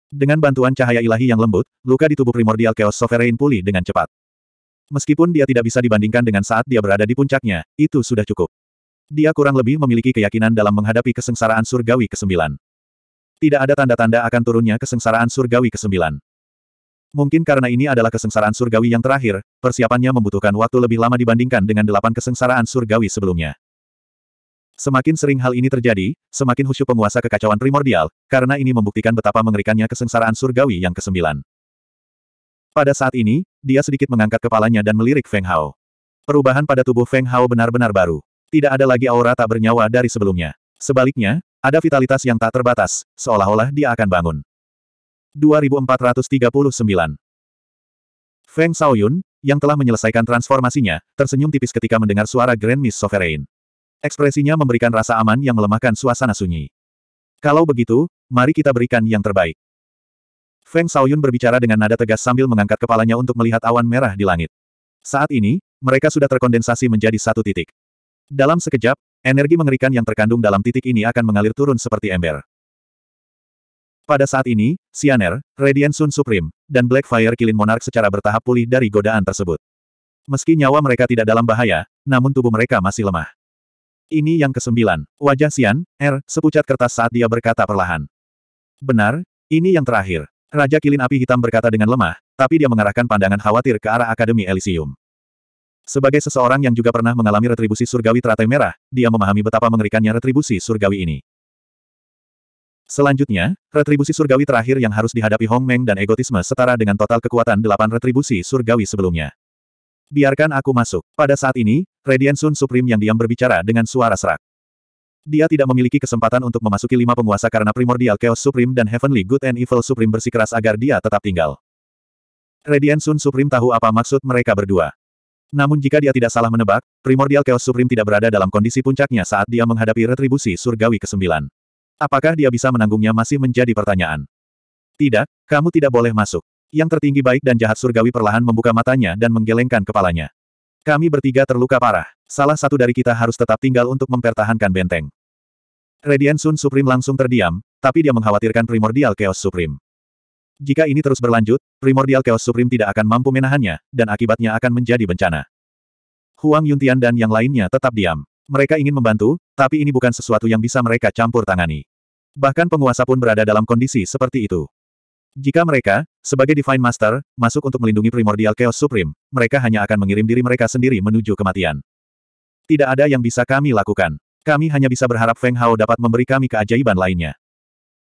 Dengan bantuan cahaya ilahi yang lembut, luka di tubuh primordial Chaos Sovereign pulih dengan cepat. Meskipun dia tidak bisa dibandingkan dengan saat dia berada di puncaknya, itu sudah cukup. Dia kurang lebih memiliki keyakinan dalam menghadapi kesengsaraan surgawi ke-9. Tidak ada tanda-tanda akan turunnya kesengsaraan surgawi ke-9. Mungkin karena ini adalah kesengsaraan surgawi yang terakhir, persiapannya membutuhkan waktu lebih lama dibandingkan dengan delapan kesengsaraan surgawi sebelumnya. Semakin sering hal ini terjadi, semakin khusyuk penguasa kekacauan primordial, karena ini membuktikan betapa mengerikannya kesengsaraan surgawi yang kesembilan. Pada saat ini, dia sedikit mengangkat kepalanya dan melirik Feng Hao. Perubahan pada tubuh Feng Hao benar-benar baru. Tidak ada lagi aura tak bernyawa dari sebelumnya. Sebaliknya, ada vitalitas yang tak terbatas, seolah-olah dia akan bangun. 2439 Feng Shaoyun, yang telah menyelesaikan transformasinya, tersenyum tipis ketika mendengar suara Grand Miss Sovereign. Ekspresinya memberikan rasa aman yang melemahkan suasana sunyi. Kalau begitu, mari kita berikan yang terbaik. Feng Shaoyun berbicara dengan nada tegas sambil mengangkat kepalanya untuk melihat awan merah di langit. Saat ini, mereka sudah terkondensasi menjadi satu titik. Dalam sekejap, energi mengerikan yang terkandung dalam titik ini akan mengalir turun seperti ember. Pada saat ini, Sianer, Radiant Sun Supreme, dan Blackfire Kilin Monarch secara bertahap pulih dari godaan tersebut. Meski nyawa mereka tidak dalam bahaya, namun tubuh mereka masih lemah. Ini yang kesembilan. Wajah Sian, R, sepucat kertas saat dia berkata perlahan. Benar, ini yang terakhir. Raja Kilin Api Hitam berkata dengan lemah, tapi dia mengarahkan pandangan khawatir ke arah Akademi Elysium. Sebagai seseorang yang juga pernah mengalami retribusi surgawi teratai merah, dia memahami betapa mengerikannya retribusi surgawi ini. Selanjutnya, retribusi surgawi terakhir yang harus dihadapi Hong Meng dan egotisme setara dengan total kekuatan delapan retribusi surgawi sebelumnya. Biarkan aku masuk. Pada saat ini, Radiant Sun Supreme yang diam berbicara dengan suara serak. Dia tidak memiliki kesempatan untuk memasuki lima penguasa karena Primordial Chaos Supreme dan Heavenly Good and Evil Supreme bersikeras agar dia tetap tinggal. Radiant Sun Supreme tahu apa maksud mereka berdua. Namun jika dia tidak salah menebak, Primordial Chaos Supreme tidak berada dalam kondisi puncaknya saat dia menghadapi retribusi surgawi ke-9. Apakah dia bisa menanggungnya masih menjadi pertanyaan. Tidak, kamu tidak boleh masuk. Yang tertinggi baik dan jahat surgawi perlahan membuka matanya dan menggelengkan kepalanya. Kami bertiga terluka parah. Salah satu dari kita harus tetap tinggal untuk mempertahankan benteng. Radiant Sun Supreme langsung terdiam, tapi dia mengkhawatirkan Primordial Chaos Supreme. Jika ini terus berlanjut, Primordial Chaos Supreme tidak akan mampu menahannya, dan akibatnya akan menjadi bencana. Huang Yuntian dan yang lainnya tetap diam. Mereka ingin membantu, tapi ini bukan sesuatu yang bisa mereka campur tangani. Bahkan penguasa pun berada dalam kondisi seperti itu. Jika mereka, sebagai Divine Master, masuk untuk melindungi Primordial Chaos Supreme, mereka hanya akan mengirim diri mereka sendiri menuju kematian. Tidak ada yang bisa kami lakukan. Kami hanya bisa berharap Feng Hao dapat memberi kami keajaiban lainnya.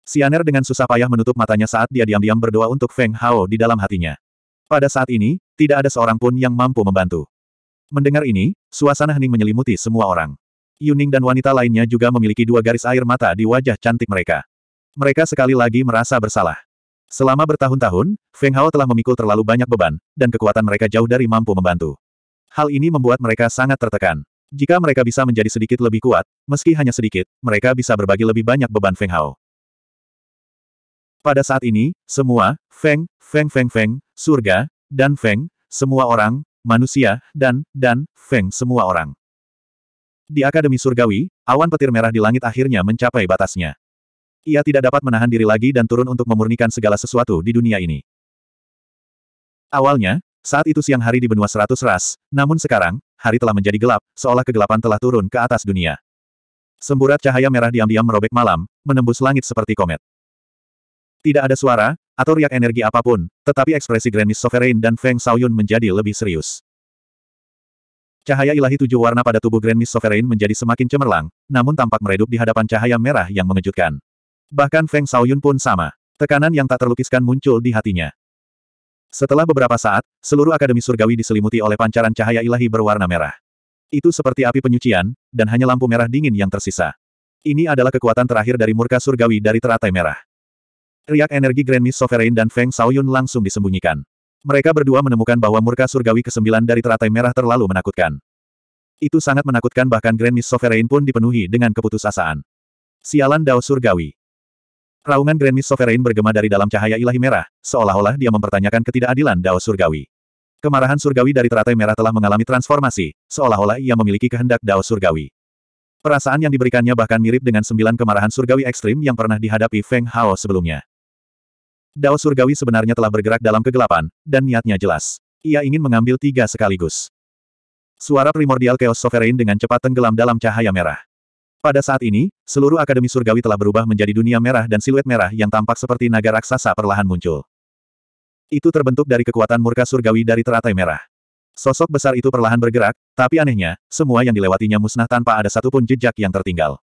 Sianer dengan susah payah menutup matanya saat dia diam-diam berdoa untuk Feng Hao di dalam hatinya. Pada saat ini, tidak ada seorang pun yang mampu membantu. Mendengar ini, suasana hening menyelimuti semua orang. Yuning dan wanita lainnya juga memiliki dua garis air mata di wajah cantik mereka. Mereka sekali lagi merasa bersalah. Selama bertahun-tahun, Feng Hao telah memikul terlalu banyak beban, dan kekuatan mereka jauh dari mampu membantu. Hal ini membuat mereka sangat tertekan. Jika mereka bisa menjadi sedikit lebih kuat, meski hanya sedikit, mereka bisa berbagi lebih banyak beban Feng Hao. Pada saat ini, semua, Feng, Feng Feng Feng, surga, dan Feng, semua orang, manusia, dan, dan, Feng semua orang. Di Akademi Surgawi, awan petir merah di langit akhirnya mencapai batasnya. Ia tidak dapat menahan diri lagi dan turun untuk memurnikan segala sesuatu di dunia ini. Awalnya, saat itu siang hari di benua seratus ras, namun sekarang, hari telah menjadi gelap, seolah kegelapan telah turun ke atas dunia. Semburat cahaya merah diam-diam merobek malam, menembus langit seperti komet. Tidak ada suara, atau riak energi apa pun, tetapi ekspresi Grand Mist Sovereign dan Feng Shaoyun menjadi lebih serius. Cahaya ilahi tujuh warna pada tubuh Grand Mist Sovereign menjadi semakin cemerlang, namun tampak meredup di hadapan cahaya merah yang mengejutkan. Bahkan Feng Shaoyun pun sama. Tekanan yang tak terlukiskan muncul di hatinya. Setelah beberapa saat, seluruh Akademi Surgawi diselimuti oleh pancaran cahaya ilahi berwarna merah. Itu seperti api penyucian, dan hanya lampu merah dingin yang tersisa. Ini adalah kekuatan terakhir dari murka surgawi dari teratai merah. Riak energi Grand Mist Sovereign dan Feng Shaoyun langsung disembunyikan. Mereka berdua menemukan bahwa murka surgawi kesembilan dari teratai merah terlalu menakutkan. Itu sangat menakutkan bahkan Grand Mist Sovereign pun dipenuhi dengan keputusasaan. Sialan Dao Surgawi. Raungan Grand Mist Sovereign bergema dari dalam cahaya ilahi merah, seolah-olah dia mempertanyakan ketidakadilan Dao Surgawi. Kemarahan Surgawi dari teratai merah telah mengalami transformasi, seolah-olah ia memiliki kehendak Dao Surgawi. Perasaan yang diberikannya bahkan mirip dengan sembilan kemarahan Surgawi ekstrim yang pernah dihadapi Feng Hao sebelumnya. Dao Surgawi sebenarnya telah bergerak dalam kegelapan, dan niatnya jelas. Ia ingin mengambil tiga sekaligus. Suara primordial Chaos Sovereign dengan cepat tenggelam dalam cahaya merah. Pada saat ini, seluruh Akademi Surgawi telah berubah menjadi dunia merah dan siluet merah yang tampak seperti naga raksasa perlahan muncul. Itu terbentuk dari kekuatan murka surgawi dari teratai merah. Sosok besar itu perlahan bergerak, tapi anehnya, semua yang dilewatinya musnah tanpa ada satupun jejak yang tertinggal.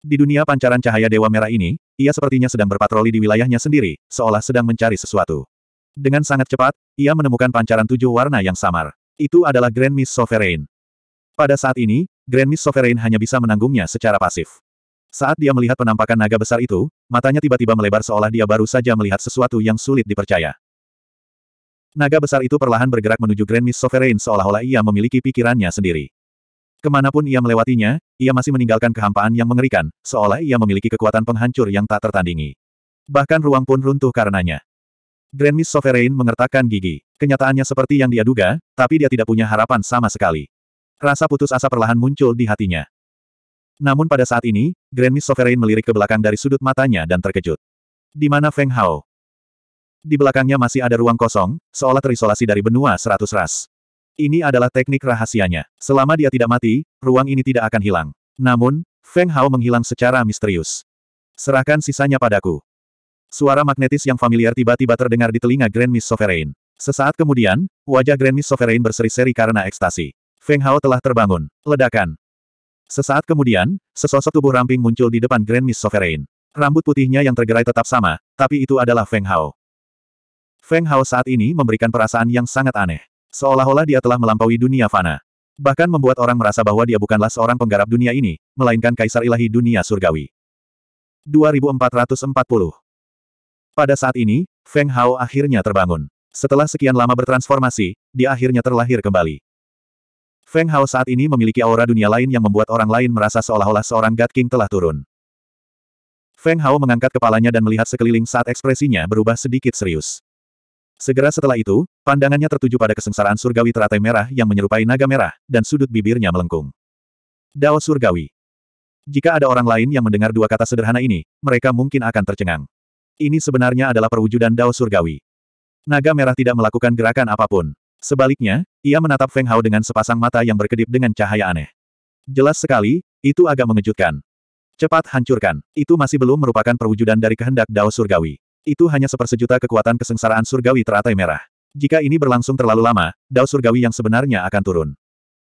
Di dunia pancaran cahaya Dewa Merah ini, ia sepertinya sedang berpatroli di wilayahnya sendiri, seolah sedang mencari sesuatu. Dengan sangat cepat, ia menemukan pancaran tujuh warna yang samar. Itu adalah Grand Mist Sovereign. Pada saat ini, Grand Mist Sovereign hanya bisa menanggungnya secara pasif. Saat dia melihat penampakan naga besar itu, matanya tiba-tiba melebar seolah dia baru saja melihat sesuatu yang sulit dipercaya. Naga besar itu perlahan bergerak menuju Grand Mist Sovereign seolah-olah ia memiliki pikirannya sendiri. Ke mana pun ia melewatinya, ia masih meninggalkan kehampaan yang mengerikan, seolah ia memiliki kekuatan penghancur yang tak tertandingi. Bahkan ruang pun runtuh karenanya. Grand Mist Sovereign mengertakkan gigi. Kenyataannya seperti yang dia duga, tapi dia tidak punya harapan sama sekali. Rasa putus asa perlahan muncul di hatinya. Namun pada saat ini, Grand Mist Sovereign melirik ke belakang dari sudut matanya dan terkejut. Di mana Feng Hao? Di belakangnya masih ada ruang kosong, seolah terisolasi dari benua seratus ras. Ini adalah teknik rahasianya. Selama dia tidak mati, ruang ini tidak akan hilang. Namun, Feng Hao menghilang secara misterius. Serahkan sisanya padaku. Suara magnetis yang familiar tiba-tiba terdengar di telinga Grand Mist Sovereign. Sesaat kemudian, wajah Grand Mist Sovereign berseri-seri karena ekstasi. Feng Hao telah terbangun. Ledakan. Sesaat kemudian, sesosok tubuh ramping muncul di depan Grand Miss Sovereign. Rambut putihnya yang tergerai tetap sama, tapi itu adalah Feng Hao. Feng Hao saat ini memberikan perasaan yang sangat aneh. Seolah-olah dia telah melampaui dunia fana. Bahkan membuat orang merasa bahwa dia bukanlah seorang penggarap dunia ini, melainkan kaisar ilahi dunia surgawi. 2440 Pada saat ini, Feng Hao akhirnya terbangun. Setelah sekian lama bertransformasi, dia akhirnya terlahir kembali. Feng Hao saat ini memiliki aura dunia lain yang membuat orang lain merasa seolah-olah seorang God King telah turun. Feng Hao mengangkat kepalanya dan melihat sekeliling saat ekspresinya berubah sedikit serius. Segera setelah itu, pandangannya tertuju pada kesengsaraan surgawi teratai merah yang menyerupai naga merah, dan sudut bibirnya melengkung. Dao surgawi. Jika ada orang lain yang mendengar dua kata sederhana ini, mereka mungkin akan tercengang. Ini sebenarnya adalah perwujudan Dao surgawi. Naga merah tidak melakukan gerakan apa pun. Sebaliknya, ia menatap Feng Hao dengan sepasang mata yang berkedip dengan cahaya aneh. Jelas sekali, itu agak mengejutkan. Cepat hancurkan. Itu masih belum merupakan perwujudan dari kehendak Dao Surgawi. Itu hanya sepersejuta kekuatan kesengsaraan Surgawi teratai merah. Jika ini berlangsung terlalu lama, Dao Surgawi yang sebenarnya akan turun.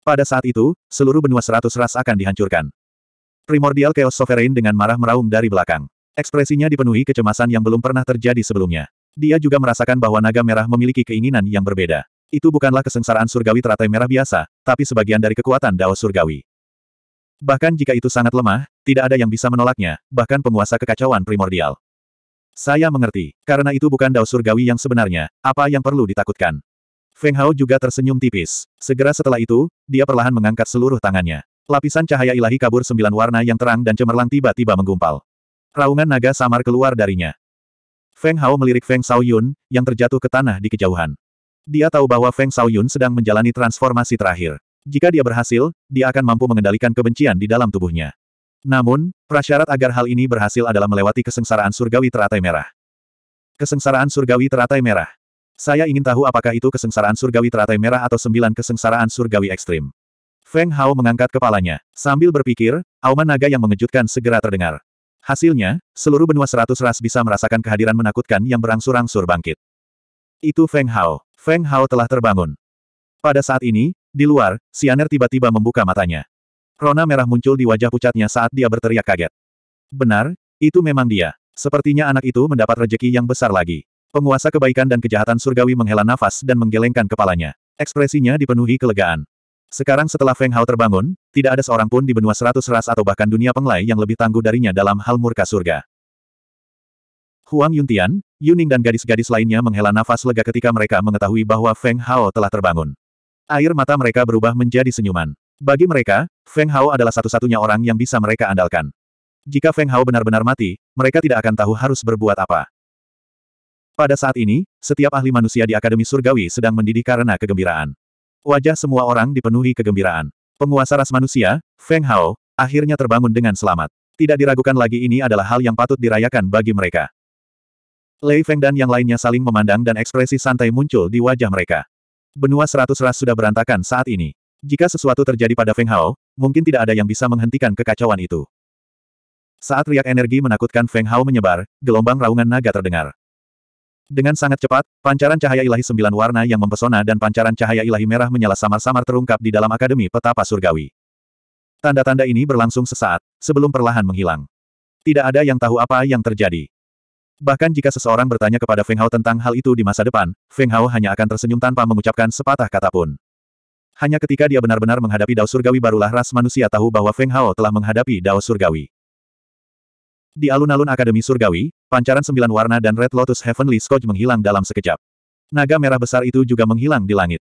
Pada saat itu, seluruh benua seratus ras akan dihancurkan. Primordial Chaos Sovereign dengan marah meraung dari belakang. Ekspresinya dipenuhi kecemasan yang belum pernah terjadi sebelumnya. Dia juga merasakan bahwa naga merah memiliki keinginan yang berbeda. Itu bukanlah kesengsaraan surgawi teratai merah biasa, tapi sebagian dari kekuatan Dao surgawi. Bahkan jika itu sangat lemah, tidak ada yang bisa menolaknya, bahkan penguasa kekacauan primordial. Saya mengerti, karena itu bukan Dao surgawi yang sebenarnya, apa yang perlu ditakutkan. Feng Hao juga tersenyum tipis. Segera setelah itu, dia perlahan mengangkat seluruh tangannya. Lapisan cahaya ilahi kabur sembilan warna yang terang dan cemerlang tiba-tiba menggumpal. Raungan naga samar keluar darinya. Feng Hao melirik Feng Yun, yang terjatuh ke tanah di kejauhan. Dia tahu bahwa Feng Shaoyun sedang menjalani transformasi terakhir. Jika dia berhasil, dia akan mampu mengendalikan kebencian di dalam tubuhnya. Namun, prasyarat agar hal ini berhasil adalah melewati kesengsaraan surgawi teratai merah. Kesengsaraan surgawi teratai merah. Saya ingin tahu apakah itu kesengsaraan surgawi teratai merah atau sembilan kesengsaraan surgawi ekstrim. Feng Hao mengangkat kepalanya. Sambil berpikir, auman naga yang mengejutkan segera terdengar. Hasilnya, seluruh benua seratus ras bisa merasakan kehadiran menakutkan yang berangsur-angsur bangkit. Itu Feng Hao. Feng Hao telah terbangun. Pada saat ini, di luar, Sianer tiba-tiba membuka matanya. Rona merah muncul di wajah pucatnya saat dia berteriak kaget. Benar, itu memang dia. Sepertinya anak itu mendapat rejeki yang besar lagi. Penguasa kebaikan dan kejahatan surgawi menghela nafas dan menggelengkan kepalanya. Ekspresinya dipenuhi kelegaan. Sekarang setelah Feng Hao terbangun, tidak ada seorang pun di benua seratus ras atau bahkan dunia penglai yang lebih tangguh darinya dalam hal murka surga. Huang Yuntian, Yuning dan gadis-gadis lainnya menghela nafas lega ketika mereka mengetahui bahwa Feng Hao telah terbangun. Air mata mereka berubah menjadi senyuman. Bagi mereka, Feng Hao adalah satu-satunya orang yang bisa mereka andalkan. Jika Feng Hao benar-benar mati, mereka tidak akan tahu harus berbuat apa. Pada saat ini, setiap ahli manusia di Akademi Surgawi sedang mendidih karena kegembiraan. Wajah semua orang dipenuhi kegembiraan. Penguasa ras manusia, Feng Hao, akhirnya terbangun dengan selamat. Tidak diragukan lagi ini adalah hal yang patut dirayakan bagi mereka. Lei Feng dan yang lainnya saling memandang dan ekspresi santai muncul di wajah mereka. Benua seratus ras sudah berantakan saat ini. Jika sesuatu terjadi pada Feng Hao, mungkin tidak ada yang bisa menghentikan kekacauan itu. Saat riak energi menakutkan Feng Hao menyebar, gelombang raungan naga terdengar. Dengan sangat cepat, pancaran cahaya ilahi sembilan warna yang mempesona dan pancaran cahaya ilahi merah menyala samar-samar terungkap di dalam Akademi Petapa Surgawi. Tanda-tanda ini berlangsung sesaat, sebelum perlahan menghilang. Tidak ada yang tahu apa yang terjadi. Bahkan jika seseorang bertanya kepada Feng Hao tentang hal itu di masa depan, Feng Hao hanya akan tersenyum tanpa mengucapkan sepatah kata pun. Hanya ketika dia benar-benar menghadapi Dao Surgawi barulah ras manusia tahu bahwa Feng Hao telah menghadapi Dao Surgawi. Di alun-alun Akademi Surgawi, pancaran sembilan warna dan Red Lotus Heavenly Scourge menghilang dalam sekejap. Naga merah besar itu juga menghilang di langit.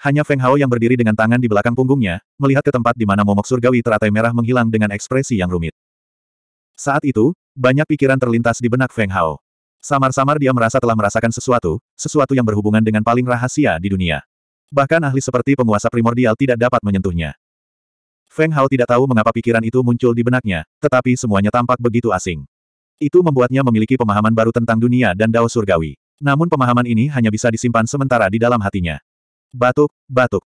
Hanya Feng Hao yang berdiri dengan tangan di belakang punggungnya, melihat ke tempat di mana momok surgawi teratai merah menghilang dengan ekspresi yang rumit. Saat itu, banyak pikiran terlintas di benak Feng Hao. Samar-samar dia merasa telah merasakan sesuatu, sesuatu yang berhubungan dengan paling rahasia di dunia. Bahkan ahli seperti penguasa primordial tidak dapat menyentuhnya. Feng Hao tidak tahu mengapa pikiran itu muncul di benaknya, tetapi semuanya tampak begitu asing. Itu membuatnya memiliki pemahaman baru tentang dunia dan Dao Surgawi. Namun pemahaman ini hanya bisa disimpan sementara di dalam hatinya. Batuk, batuk.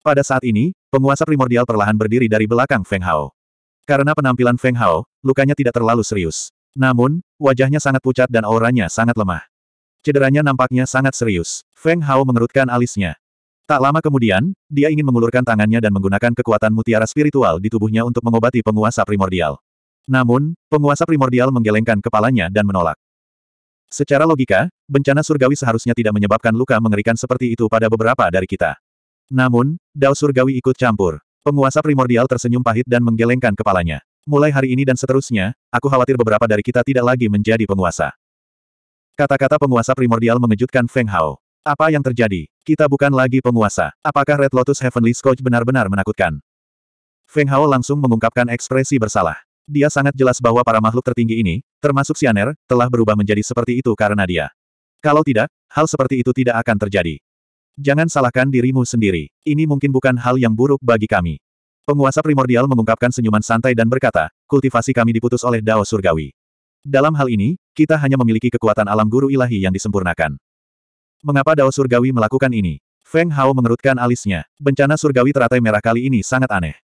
Pada saat ini, penguasa primordial perlahan berdiri dari belakang Feng Hao. Karena penampilan Feng Hao, lukanya tidak terlalu serius. Namun, wajahnya sangat pucat dan auranya sangat lemah. Cederanya nampaknya sangat serius. Feng Hao mengerutkan alisnya. Tak lama kemudian, dia ingin mengulurkan tangannya dan menggunakan kekuatan mutiara spiritual di tubuhnya untuk mengobati penguasa primordial. Namun, penguasa primordial menggelengkan kepalanya dan menolak. Secara logika, bencana surgawi seharusnya tidak menyebabkan luka mengerikan seperti itu pada beberapa dari kita. Namun, Dao surgawi ikut campur. Penguasa primordial tersenyum pahit dan menggelengkan kepalanya. Mulai hari ini dan seterusnya, aku khawatir beberapa dari kita tidak lagi menjadi penguasa. Kata-kata penguasa primordial mengejutkan Feng Hao. Apa yang terjadi? Kita bukan lagi penguasa. Apakah Red Lotus Heavenly Scourge benar-benar menakutkan? Feng Hao langsung mengungkapkan ekspresi bersalah. Dia sangat jelas bahwa para makhluk tertinggi ini, termasuk Sianer, telah berubah menjadi seperti itu karena dia. Kalau tidak, hal seperti itu tidak akan terjadi. Jangan salahkan dirimu sendiri. Ini mungkin bukan hal yang buruk bagi kami. Penguasa primordial mengungkapkan senyuman santai dan berkata, kultivasi kami diputus oleh Dao Surgawi. Dalam hal ini, kita hanya memiliki kekuatan alam guru ilahi yang disempurnakan. Mengapa Dao Surgawi melakukan ini? Feng Hao mengerutkan alisnya. Bencana surgawi teratai merah kali ini sangat aneh.